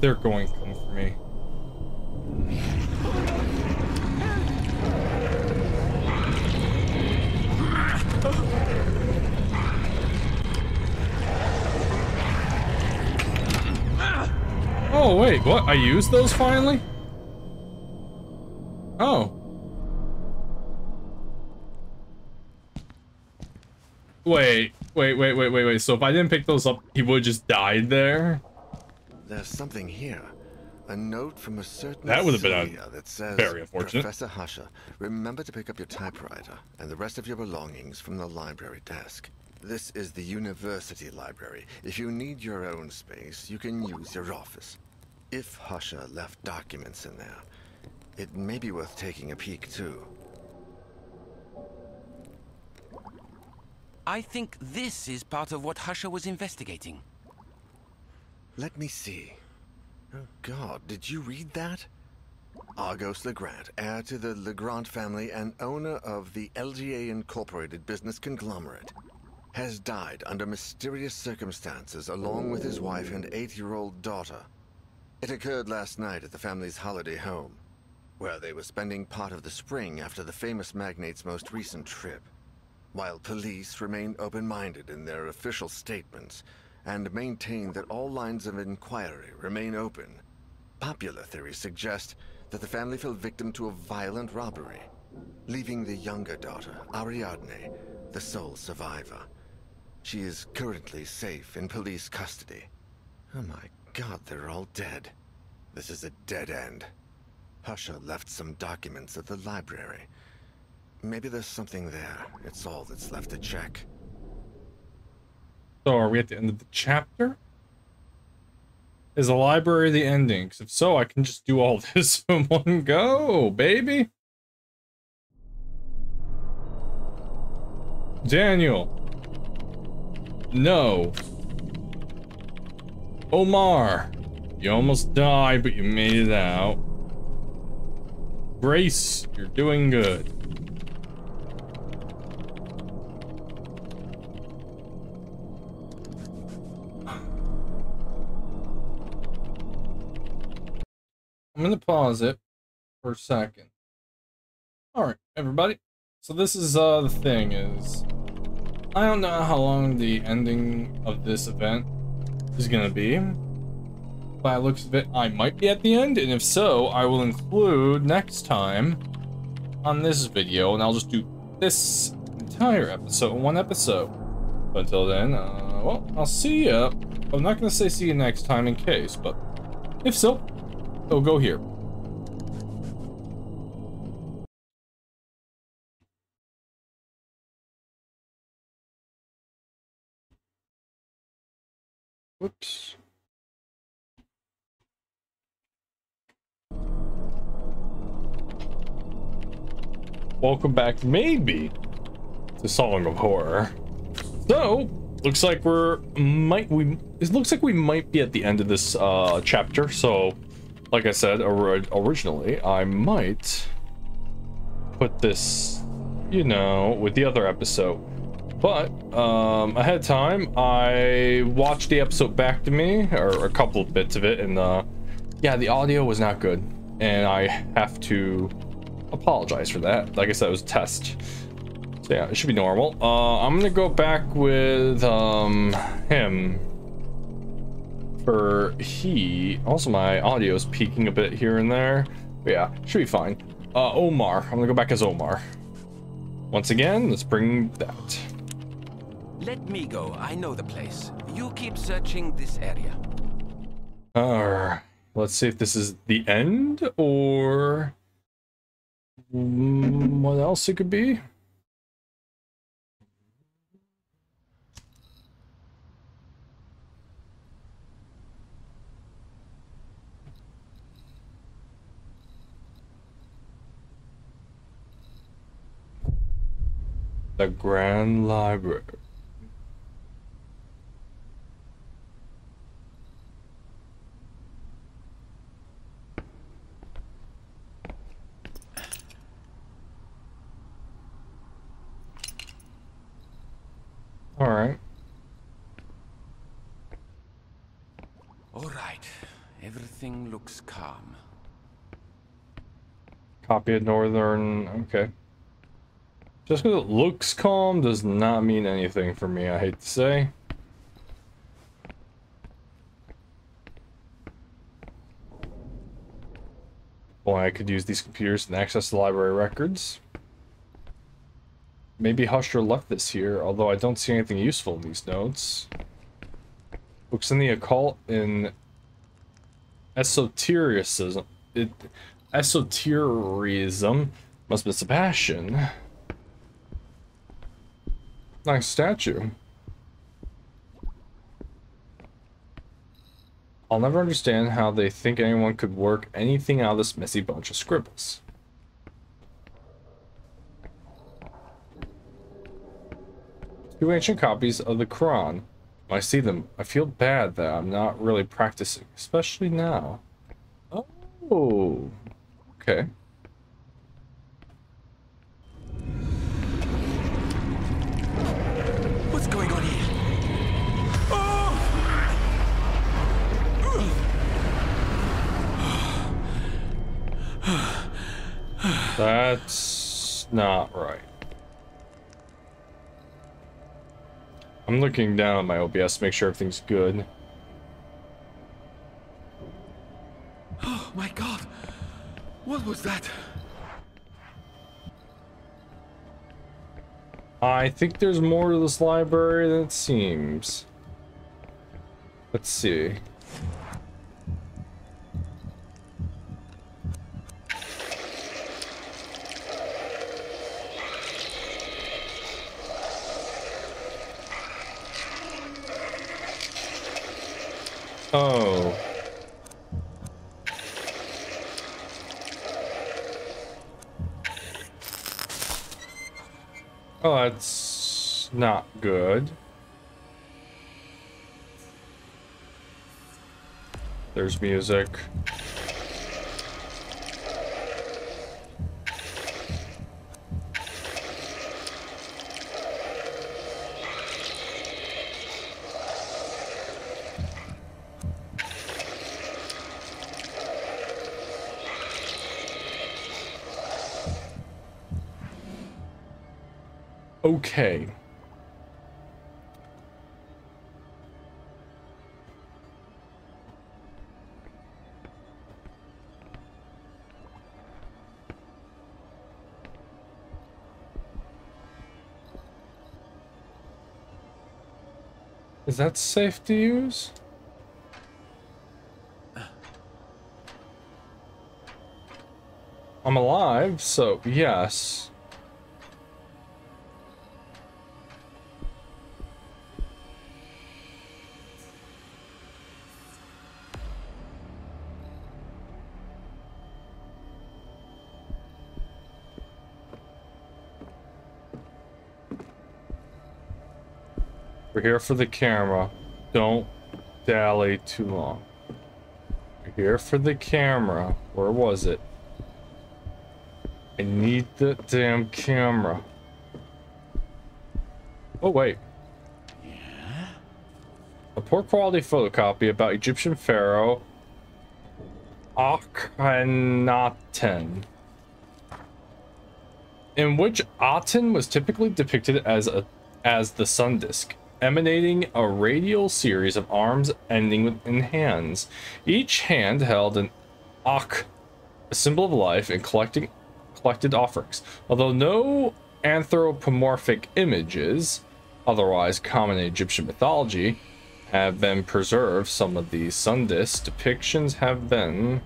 They're going to come for me. Oh, wait, what? I used those finally? Oh. Wait, wait, wait, wait, wait, wait. So if I didn't pick those up, he would just died there? There's something here. A note from a certain That would have been that says, very unfortunate. Professor Husher, remember to pick up your typewriter and the rest of your belongings from the library desk. This is the university library. If you need your own space, you can use your office. If Husher left documents in there, it may be worth taking a peek too. I think this is part of what Husher was investigating. Let me see. Oh god, did you read that? Argos Legrand, heir to the Legrand family and owner of the LGA Incorporated business conglomerate, has died under mysterious circumstances along with his wife and eight-year-old daughter. It occurred last night at the family's holiday home, where they were spending part of the spring after the famous magnate's most recent trip. While police remain open-minded in their official statements, and maintain that all lines of inquiry remain open. Popular theories suggest that the family fell victim to a violent robbery, leaving the younger daughter, Ariadne, the sole survivor. She is currently safe in police custody. Oh my god, they're all dead. This is a dead end. Husher left some documents at the library. Maybe there's something there. It's all that's left to check. So are we at the end of the chapter? Is the library the ending? if so, I can just do all this in one go, baby. Daniel. No. Omar. You almost died, but you made it out. Grace, you're doing good. I'm gonna pause it for a second. Alright, everybody. So this is uh the thing is I don't know how long the ending of this event is gonna be. By looks of it, I might be at the end, and if so, I will include next time on this video, and I'll just do this entire episode in one episode. But until then, uh, well, I'll see ya. I'm not gonna say see you next time in case, but if so, it'll go here. Whoops. Welcome back, maybe, to Song of Horror. So, looks like we're might we. It looks like we might be at the end of this uh, chapter. So, like I said or, originally, I might put this, you know, with the other episode. But um, ahead of time, I watched the episode back to me, or a couple of bits of it, and uh, yeah, the audio was not good, and I have to apologize for that. Like I said, it was a test. So yeah, it should be normal. Uh, I'm gonna go back with um, him for he. Also, my audio is peaking a bit here and there. But yeah, should be fine. Uh, Omar. I'm gonna go back as Omar. Once again, let's bring that. Let me go. I know the place. You keep searching this area. Arr. Uh, let's see if this is the end or mm, what else it could be. The Grand Library. All right. All right. Everything looks calm. Copy of Northern. Okay. Just because it looks calm does not mean anything for me, I hate to say. Boy, I could use these computers and access the library records. Maybe Husher left this here, although I don't see anything useful in these notes. Books in the occult in esotericism. It, esotericism must be Sebastian. Nice statue. I'll never understand how they think anyone could work anything out of this messy bunch of scribbles. Two ancient copies of the Quran. When I see them, I feel bad that I'm not really practicing, especially now. Oh, okay. What's going on here? That's not right. I'm looking down at my OBS to make sure everything's good. Oh my god! What was that? I think there's more to this library than it seems. Let's see. Oh. Oh, that's not good. There's music. Okay. Is that safe to use? I'm alive, so yes. For the camera. Don't dally too long. We're here for the camera. Where was it? I need the damn camera. Oh, wait. Yeah? A poor quality photocopy about Egyptian pharaoh Akhenaten. In which Aten was typically depicted as a as the sun disk emanating a radial series of arms ending in hands. Each hand held an ankh, a symbol of life, and collecting collected offerings. Although no anthropomorphic images, otherwise common in Egyptian mythology, have been preserved, some of the sun disk depictions have been.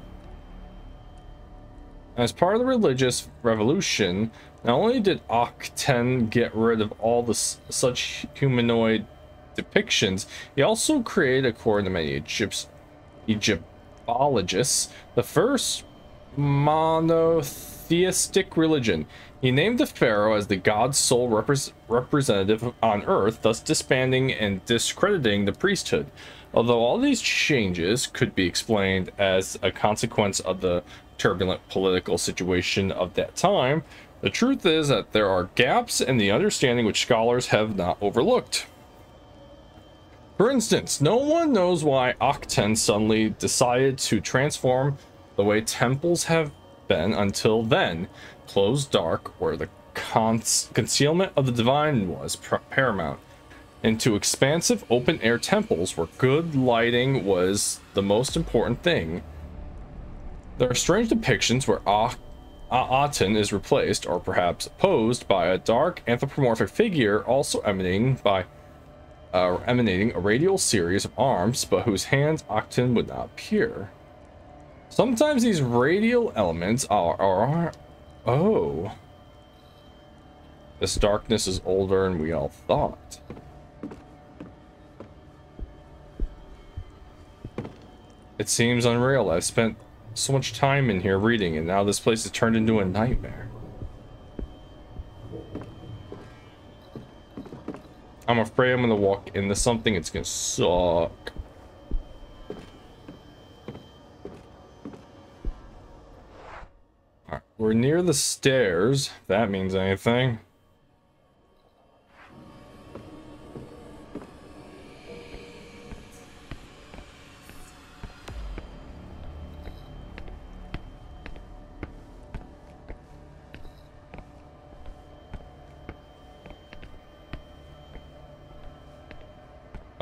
As part of the religious revolution, not only did Akten get rid of all the such humanoid depictions, he also created, according to many Egyptologists, the first monotheistic religion. He named the pharaoh as the god's sole repres representative on earth, thus disbanding and discrediting the priesthood. Although all these changes could be explained as a consequence of the turbulent political situation of that time, the truth is that there are gaps in the understanding which scholars have not overlooked. For instance, no one knows why Akhten suddenly decided to transform the way temples have been until then, closed dark, where the concealment of the divine was paramount, into expansive open air temples where good lighting was the most important thing. There are strange depictions where ah- Aten is replaced, or perhaps opposed, by a dark anthropomorphic figure also emanating by uh, emanating a radial series of arms, but whose hands Aten would not appear. Sometimes these radial elements are, are, oh. This darkness is older than we all thought. It seems unreal. I've spent so much time in here reading, and now this place has turned into a nightmare. I'm afraid I'm gonna walk into something, it's gonna suck. Alright, we're near the stairs, if that means anything.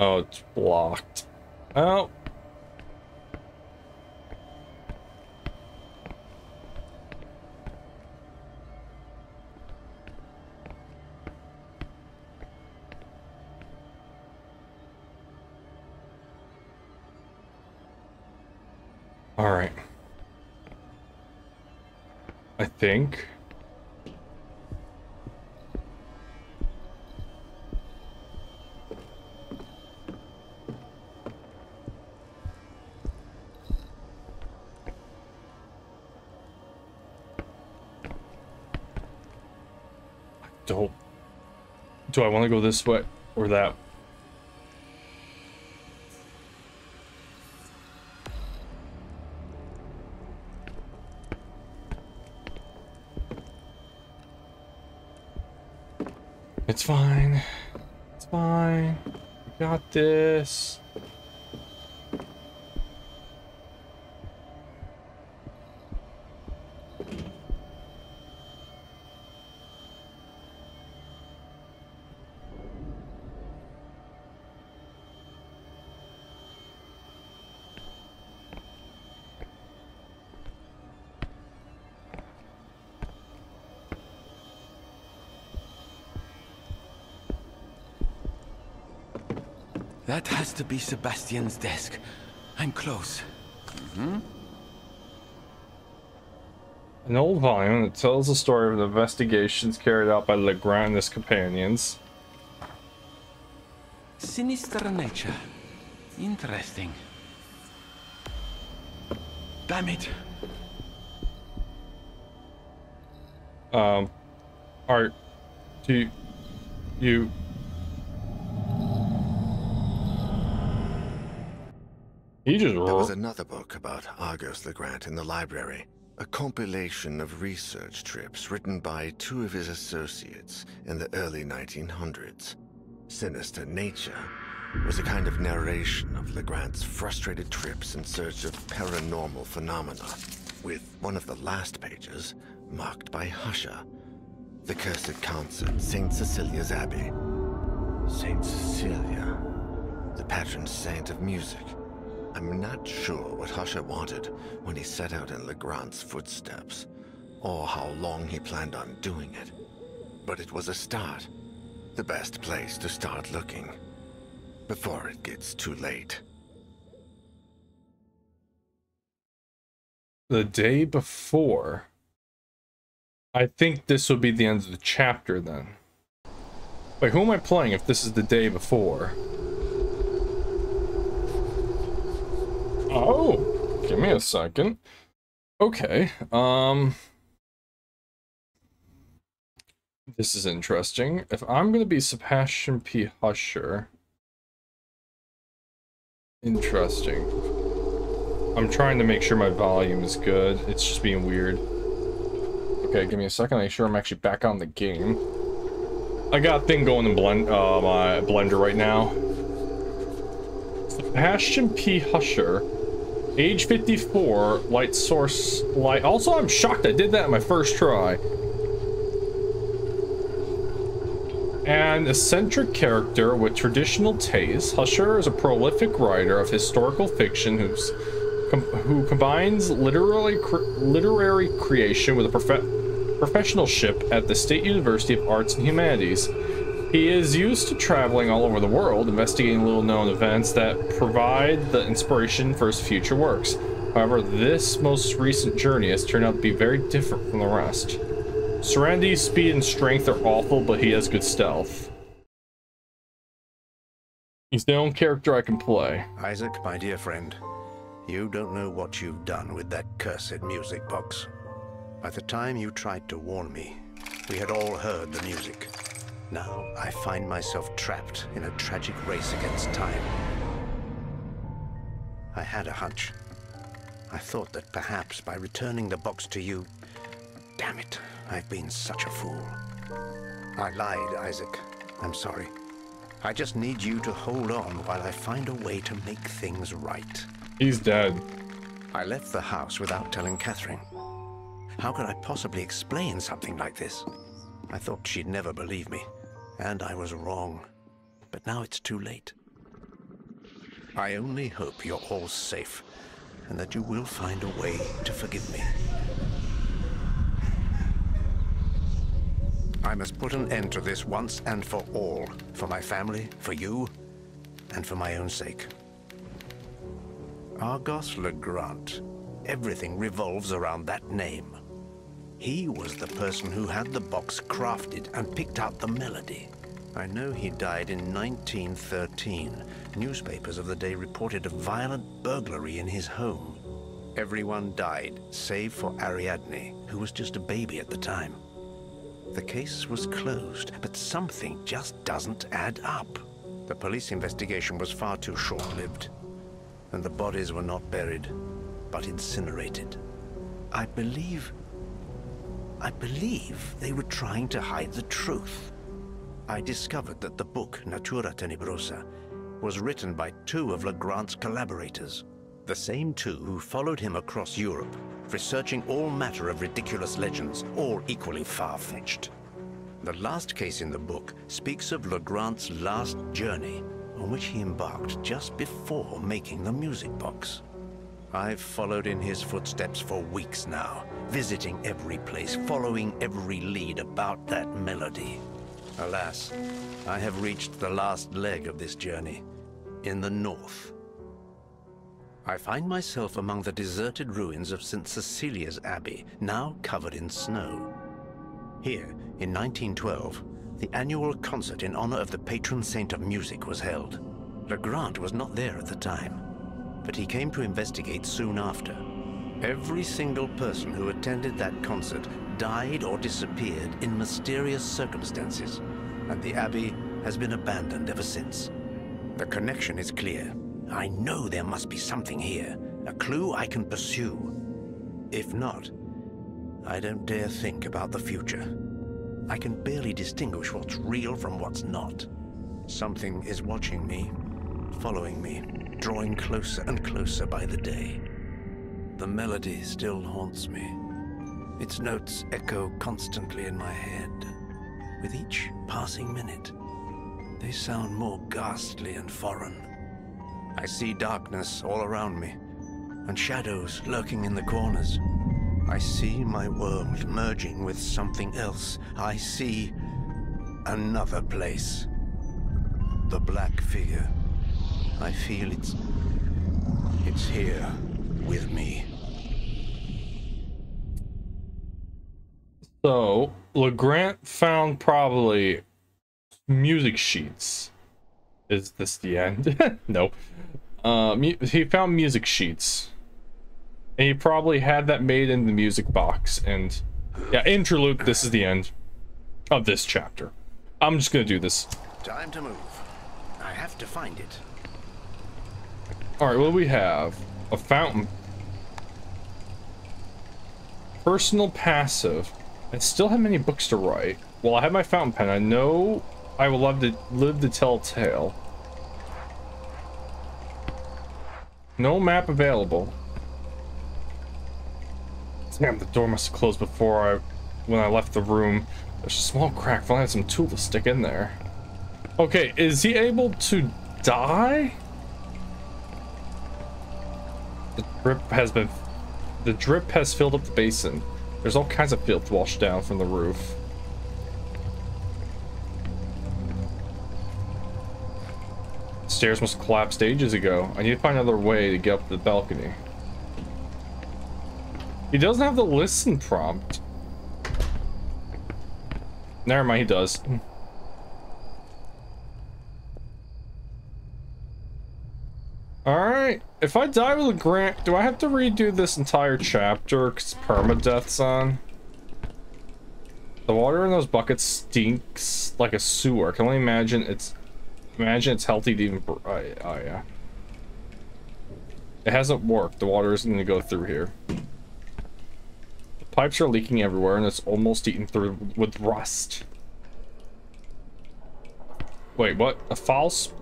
Oh, it's blocked. Oh. All right. I think. Don't... Do I want to go this way or that? It's fine. It's fine. We got this. To be Sebastian's desk. I'm close. Mm -hmm. An old volume that tells the story of the investigations carried out by Legrand and his companions. Sinister nature. Interesting. Damn it. Um, are, do you, you was another book about Argos Legrand in the library. A compilation of research trips written by two of his associates in the early 1900s. Sinister Nature was a kind of narration of Legrand's frustrated trips in search of paranormal phenomena, with one of the last pages marked by Husher, the cursed concert, St. Cecilia's Abbey. St. Cecilia, the patron saint of music. I'm not sure what Husher wanted when he set out in Legrand's footsteps, or how long he planned on doing it. But it was a start. The best place to start looking. Before it gets too late. The day before. I think this will be the end of the chapter then. Wait, who am I playing if this is the day before? Oh, give me a second. Okay, um... This is interesting. If I'm going to be Sebastian P. Husher... Interesting. I'm trying to make sure my volume is good. It's just being weird. Okay, give me a second. Make sure I'm actually back on the game. I got thing going in blend, uh, my Blender right now. Sebastian P. Husher, age 54, light source light. Also, I'm shocked I did that in my first try. An eccentric character with traditional tastes, Husher is a prolific writer of historical fiction who's, com who combines literary, literary creation with a prof professionalship at the State University of Arts and Humanities. He is used to traveling all over the world, investigating little-known events that provide the inspiration for his future works. However, this most recent journey has turned out to be very different from the rest. Serenity, speed, and strength are awful, but he has good stealth. He's the only character I can play. Isaac, my dear friend, you don't know what you've done with that cursed music box. By the time you tried to warn me, we had all heard the music. Now I find myself trapped in a tragic race against time. I had a hunch. I thought that perhaps by returning the box to you... Damn it, I've been such a fool. I lied, Isaac. I'm sorry. I just need you to hold on while I find a way to make things right. He's dead. I left the house without telling Catherine. How could I possibly explain something like this? I thought she'd never believe me, and I was wrong. But now it's too late. I only hope you're all safe, and that you will find a way to forgive me. I must put an end to this once and for all, for my family, for you, and for my own sake. Argos Legrand. Everything revolves around that name. He was the person who had the box crafted and picked out the melody. I know he died in 1913. Newspapers of the day reported a violent burglary in his home. Everyone died, save for Ariadne, who was just a baby at the time. The case was closed, but something just doesn't add up. The police investigation was far too short-lived, and the bodies were not buried, but incinerated. I believe... I believe they were trying to hide the truth. I discovered that the book, Natura Tenebrosa, was written by two of Legrand's collaborators. The same two who followed him across Europe, researching all matter of ridiculous legends, all equally far-fetched. The last case in the book speaks of Legrand's last journey, on which he embarked just before making the music box. I've followed in his footsteps for weeks now, visiting every place, following every lead about that melody. Alas, I have reached the last leg of this journey, in the north. I find myself among the deserted ruins of St. Cecilia's Abbey, now covered in snow. Here, in 1912, the annual concert in honor of the patron saint of music was held. Legrand was not there at the time, but he came to investigate soon after. Every single person who attended that concert died or disappeared in mysterious circumstances, and the Abbey has been abandoned ever since. The connection is clear. I know there must be something here, a clue I can pursue. If not, I don't dare think about the future. I can barely distinguish what's real from what's not. Something is watching me, following me, drawing closer and closer by the day. The melody still haunts me. Its notes echo constantly in my head. With each passing minute, they sound more ghastly and foreign. I see darkness all around me, and shadows lurking in the corners. I see my world merging with something else. I see another place. The black figure. I feel it's... it's here with me. So, Legrand found probably music sheets. Is this the end? no. Uh, he found music sheets. And he probably had that made in the music box. And yeah, interlude, this is the end. of this chapter. I'm just gonna do this. Time to move. I have to find it. All right, what do we have? A fountain. Personal passive. I still have many books to write. Well, I have my fountain pen. I know I will love to live to tell tale. No map available. Damn, the door must have closed before I, when I left the room. There's a small crack. Finally, had some tool to stick in there. Okay, is he able to die? The drip has been... The drip has filled up the basin. There's all kinds of filth washed down from the roof. Stairs must have collapsed ages ago. I need to find another way to get up the balcony. He doesn't have the listen prompt. Never mind, he does. Alright, if I die with a grant, do I have to redo this entire chapter because permadeath's on? The water in those buckets stinks like a sewer. Can only imagine it's imagine it's healthy to even oh, oh yeah. It hasn't worked. The water isn't gonna go through here. The pipes are leaking everywhere and it's almost eaten through with rust. Wait, what? A false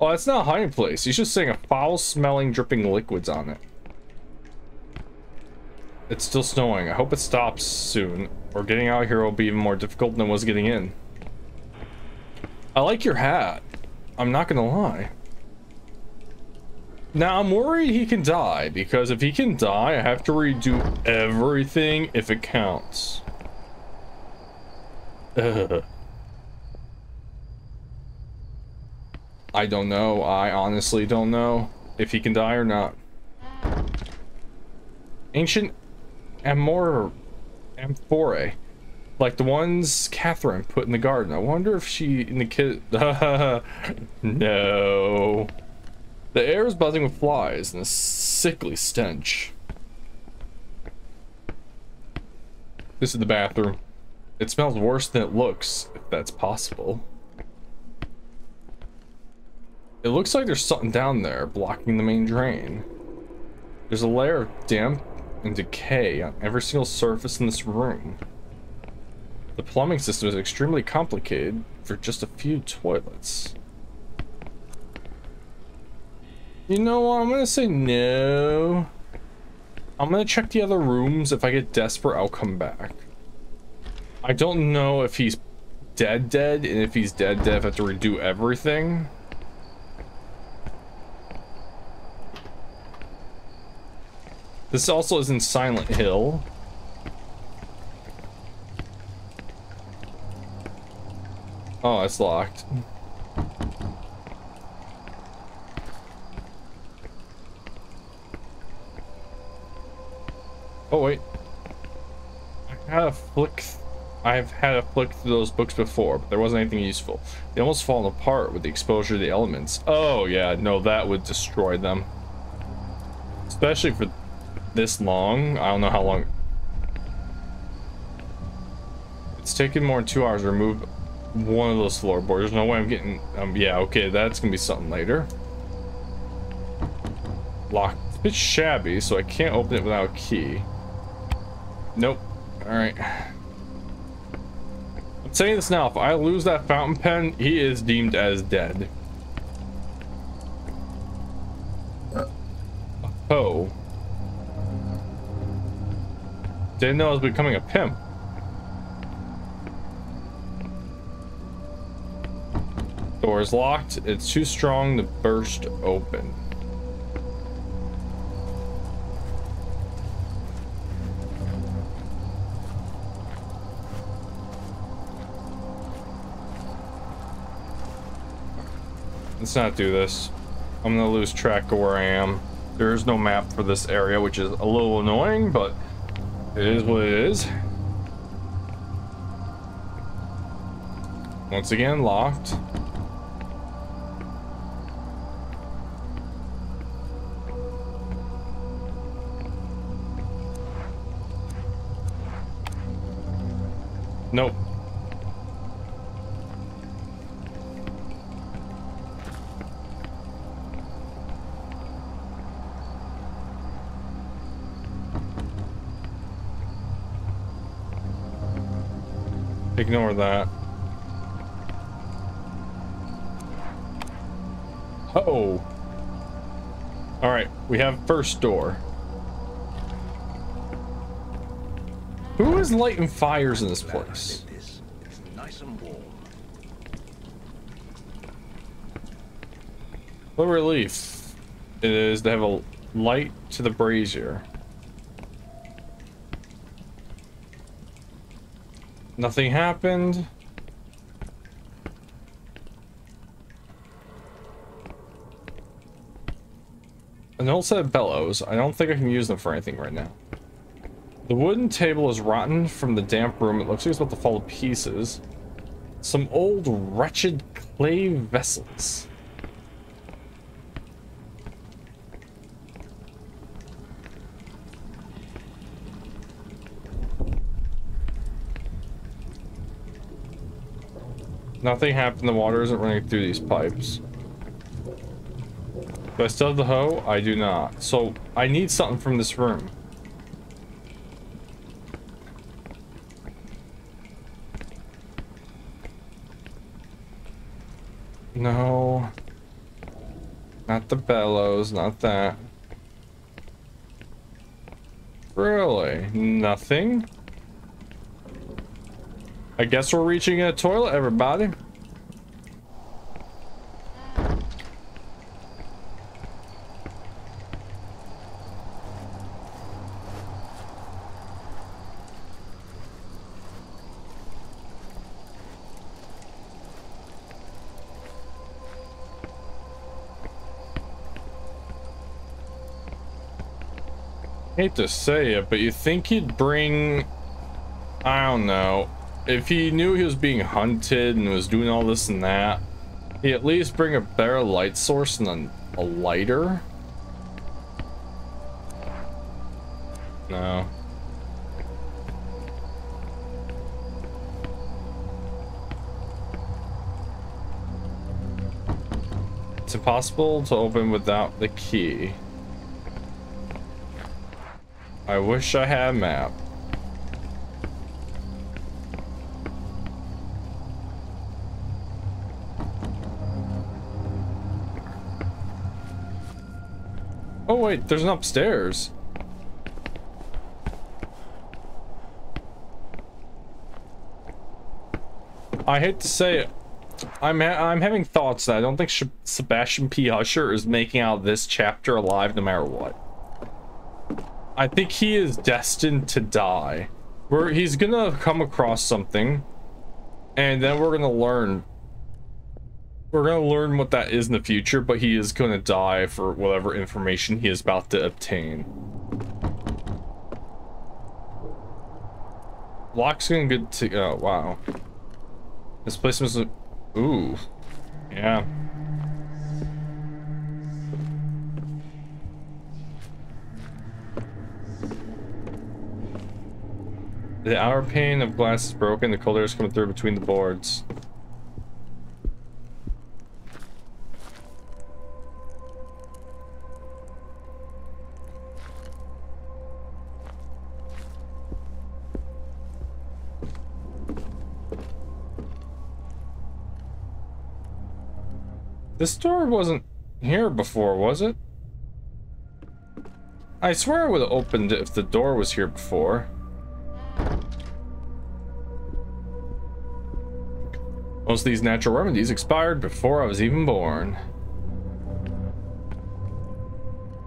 Oh, it's not a hiding place. He's just saying a foul-smelling, dripping liquids on it. It's still snowing. I hope it stops soon, or getting out here will be even more difficult than it was getting in. I like your hat. I'm not gonna lie. Now, I'm worried he can die, because if he can die, I have to redo everything if it counts. Ugh. I don't know. I honestly don't know if he can die or not. Ancient Amor Amphore. Like the ones Catherine put in the garden. I wonder if she in the kid No. The air is buzzing with flies and a sickly stench. This is the bathroom. It smells worse than it looks, if that's possible. It looks like there's something down there blocking the main drain. There's a layer of damp and decay on every single surface in this room. The plumbing system is extremely complicated for just a few toilets. You know what? I'm gonna say no. I'm gonna check the other rooms. If I get desperate, I'll come back. I don't know if he's dead dead, and if he's dead dead, I have to redo everything. This also is in Silent Hill. Oh, it's locked. Oh, wait. I had a flick... I've had a flick through those books before, but there wasn't anything useful. They almost fallen apart with the exposure to the elements. Oh, yeah, no, that would destroy them. Especially for this long. I don't know how long. It's taken more than two hours to remove one of those floorboards. There's no way I'm getting... Um, yeah, okay, that's gonna be something later. Locked. It's a bit shabby, so I can't open it without a key. Nope. Alright. I'm saying this now. If I lose that fountain pen, he is deemed as dead. Oh. Didn't know I was becoming a pimp. Door is locked. It's too strong to burst open. Let's not do this. I'm gonna lose track of where I am. There is no map for this area, which is a little annoying, but it is what it is. Once again, locked. Nope. Ignore that. Oh. Alright, we have first door. Who is lighting fires in this place? What a relief it is to have a light to the brazier. Nothing happened. An old set of bellows. I don't think I can use them for anything right now. The wooden table is rotten from the damp room. It looks like it's about to fall to pieces. Some old wretched clay vessels. Nothing happened. The water isn't running through these pipes. Do I still have the hoe? I do not. So I need something from this room. No. Not the bellows, not that. Really? Nothing? I guess we're reaching a toilet, everybody. Hate to say it, but you think he'd bring... I don't know. If he knew he was being hunted and was doing all this and that, he at least bring a better light source than a lighter? No. It's impossible to open without the key. I wish I had a map. Wait, there's an upstairs. I hate to say it. I'm ha I'm having thoughts that I don't think Sh Sebastian P. Husher is making out this chapter alive no matter what. I think he is destined to die. Where he's gonna come across something, and then we're gonna learn. We're gonna learn what that is in the future, but he is gonna die for whatever information he is about to obtain. Lock's gonna good to. Oh wow. This place was. Ooh. Yeah. The outer pane of glass is broken. The cold air is coming through between the boards. This door wasn't here before, was it? I swear I would have opened it if the door was here before. Most of these natural remedies expired before I was even born.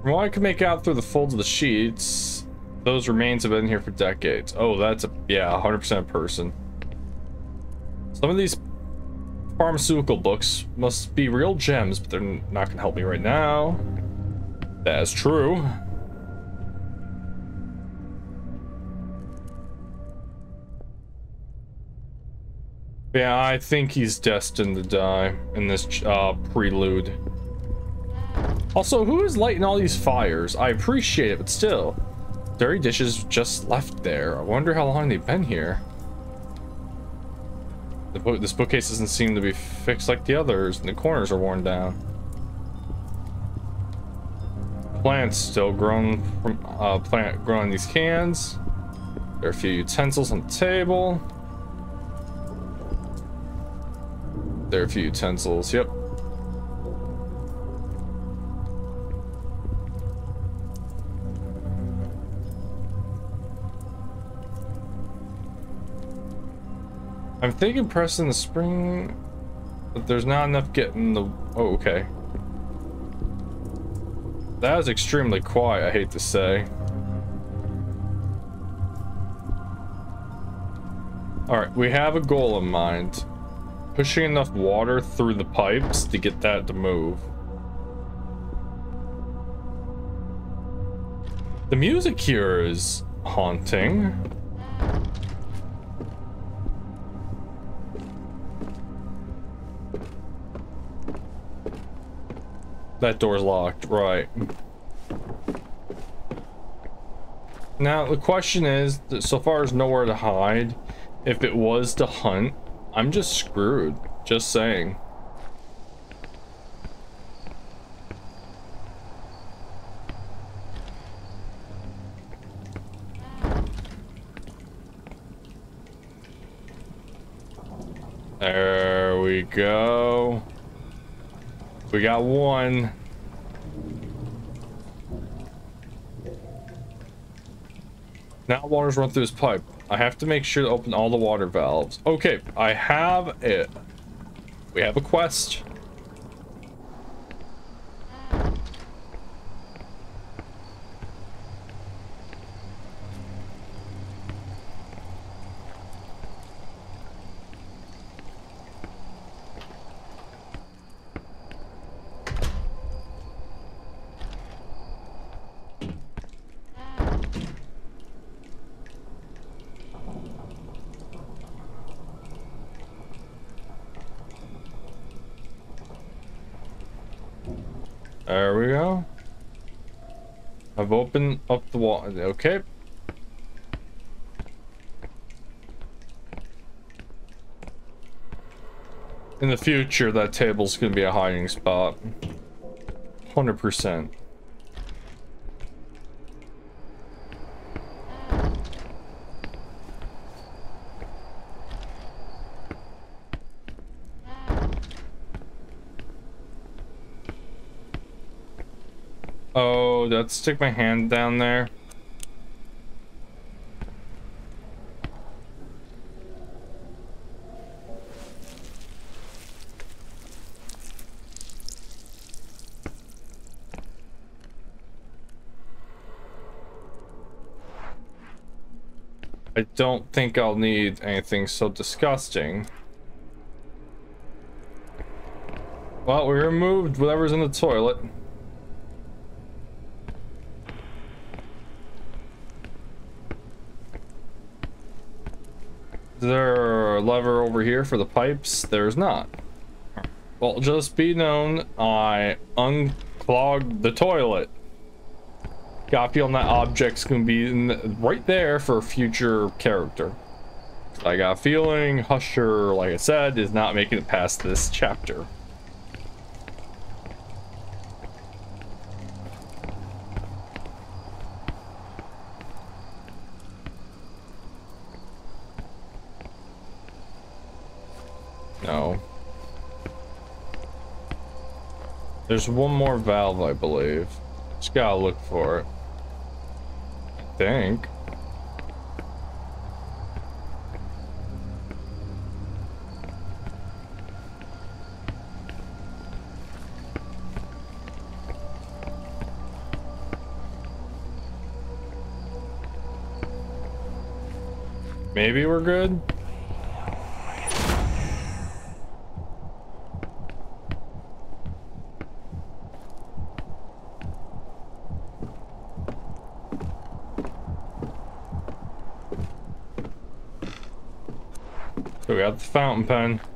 From what I could make out through the folds of the sheets, those remains have been here for decades. Oh, that's a, yeah, 100% person. Some of these pharmaceutical books must be real gems, but they're not to help me right now. That's true. Yeah, I think he's destined to die in this uh, prelude. Also, who is lighting all these fires? I appreciate it, but still. Dirty dishes just left there. I wonder how long they've been here. The this bookcase doesn't seem to be fixed like the others, and the corners are worn down. Plants still grown from uh, plant growing these cans. There are a few utensils on the table. There are a few utensils. Yep. I'm thinking pressing the spring, but there's not enough getting the... Oh, okay. That was extremely quiet, I hate to say. Alright, we have a goal in mind. Pushing enough water through the pipes to get that to move. The music here is haunting. That door's locked, right. Now, the question is, so far as nowhere to hide, if it was to hunt, I'm just screwed. Just saying. There we go. We got one. Now water's run through this pipe. I have to make sure to open all the water valves. Okay, I have it. We have a quest. There we go. I've up the wall. Okay. In the future, that table's gonna be a hiding spot. 100%. Oh, did I stick my hand down there? I don't think I'll need anything so disgusting. Well, we removed whatever's in the toilet. Is there lever over here for the pipes? There's not. Well, just be known, I unclogged the toilet. Got a feeling that object's gonna be in, right there for future character. I got a feeling Husher, like I said, is not making it past this chapter. No. There's one more valve, I believe. Just gotta look for it. I think. Maybe we're good? Fountain pen.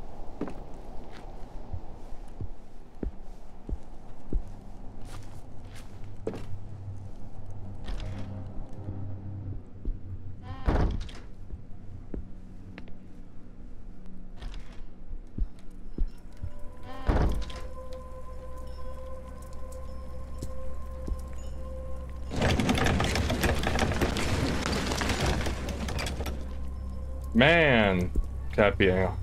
Capio.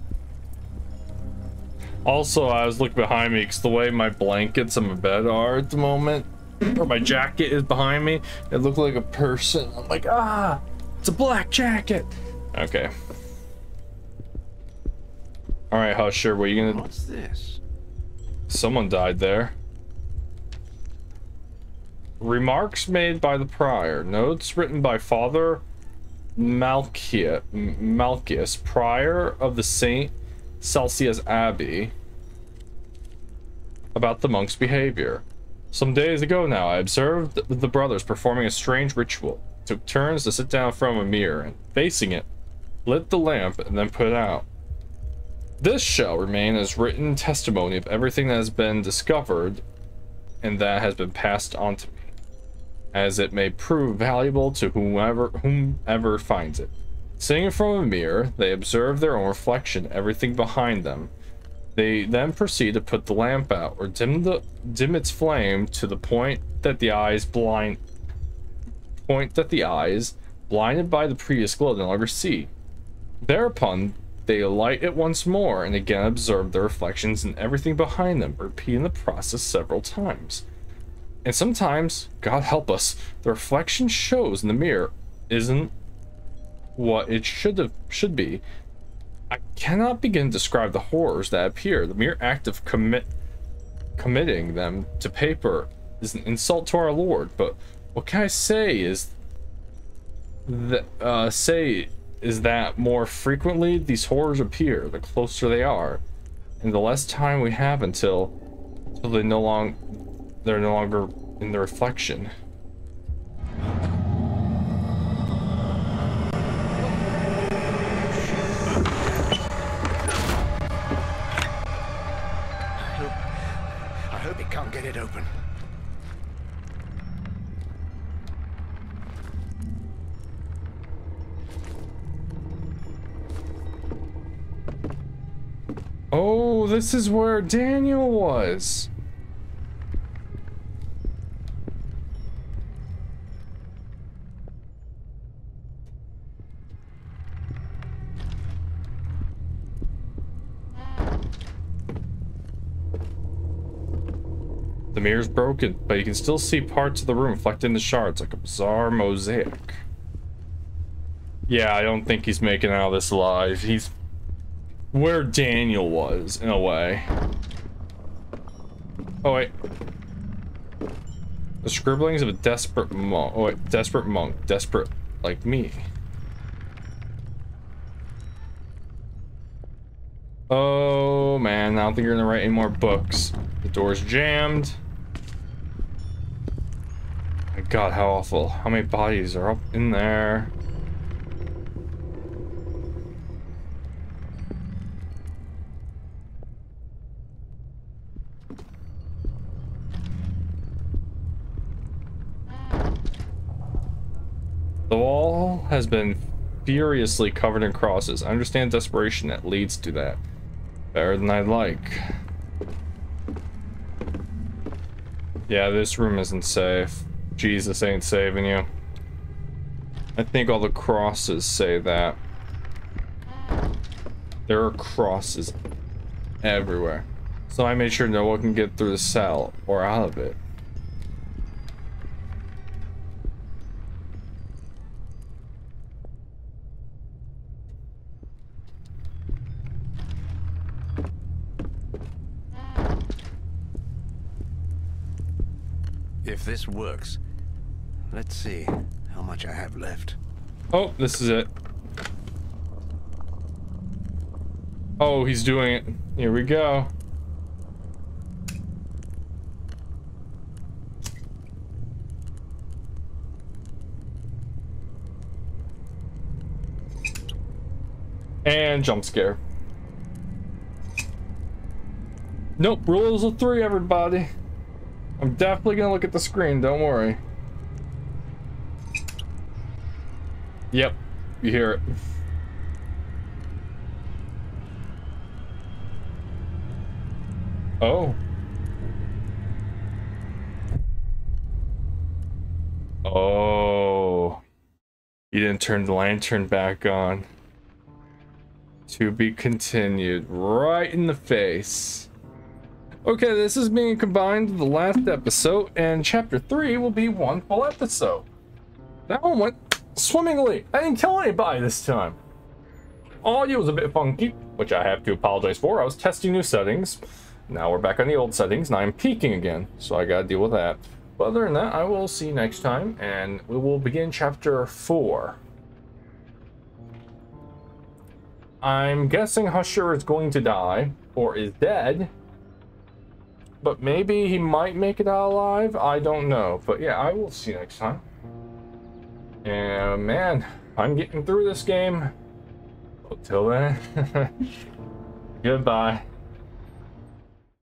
Also, I was looking behind me because the way my blankets and my bed are at the moment, or my jacket is behind me, it looked like a person. I'm like, ah, it's a black jacket. Okay. All right, Husher, what are you gonna? What's this? Someone died there. Remarks made by the prior. Notes written by Father Malchius, prior of the Saint Cecilia's Abbey, about the monk's behavior. Some days ago now, I observed the brothers performing a strange ritual. Took turns to sit down of a mirror and, facing it, lit the lamp and then put it out. This shall remain as written testimony of everything that has been discovered and that has been passed on to me, as it may prove valuable to whomever whomever finds it. Sitting from a mirror, they observe their own reflection, everything behind them. They then proceed to put the lamp out, or dim the dim its flame to the point that the eyes blind point that the eyes, blinded by the previous glow, no longer see. Thereupon, they light it once more and again observe their reflections and everything behind them, repeating the process several times. And sometimes, God help us, the reflection shows in the mirror isn't what it should have should be. I cannot begin to describe the horrors that appear. The mere act of commit committing them to paper is an insult to our Lord. But what can I say is that uh, say is that more frequently these horrors appear, the closer they are, and the less time we have until until they no long they're no longer in the reflection. I hope I hope it can't get it open. Oh, this is where Daniel was. The mirror's broken, but you can still see parts of the room reflected in the shards, like a bizarre mosaic. Yeah, I don't think he's making out of this alive. He's where Daniel was, in a way. Oh, wait. The scribblings of a desperate monk. Oh, wait. Desperate monk. Desperate like me. Oh, man. I don't think you're gonna write any more books. The door's jammed. My god, how awful. How many bodies are up in there? The wall has been furiously covered in crosses. I understand desperation that leads to that. Better than I'd like. Yeah, this room isn't safe. Jesus ain't saving you. I think all the crosses say that. There are crosses everywhere. So I made sure no one can get through the cell or out of it. If this works, let's see how much I have left. Oh, this is it. Oh, he's doing it. Here we go. And jump scare. Nope, rules of three, everybody. I'm definitely gonna look at the screen, don't worry. Yep, you hear it. Oh. Oh. You didn't turn the lantern back on. To be continued. Right in the face. Okay, this is being combined with the last episode, and chapter 3 will be one full episode. That one went swimmingly. I didn't kill anybody this time. Audio was a bit funky, which I have to apologize for. I was testing new settings. Now we're back on the old settings, and I'm peaking again, so I gotta deal with that. But other than that, I will see you next time, and we will begin chapter 4. I'm guessing Husher is going to die, or is dead. But maybe he might make it out alive. I don't know. But yeah, I will see you next time. And man, I'm getting through this game. Until then, goodbye.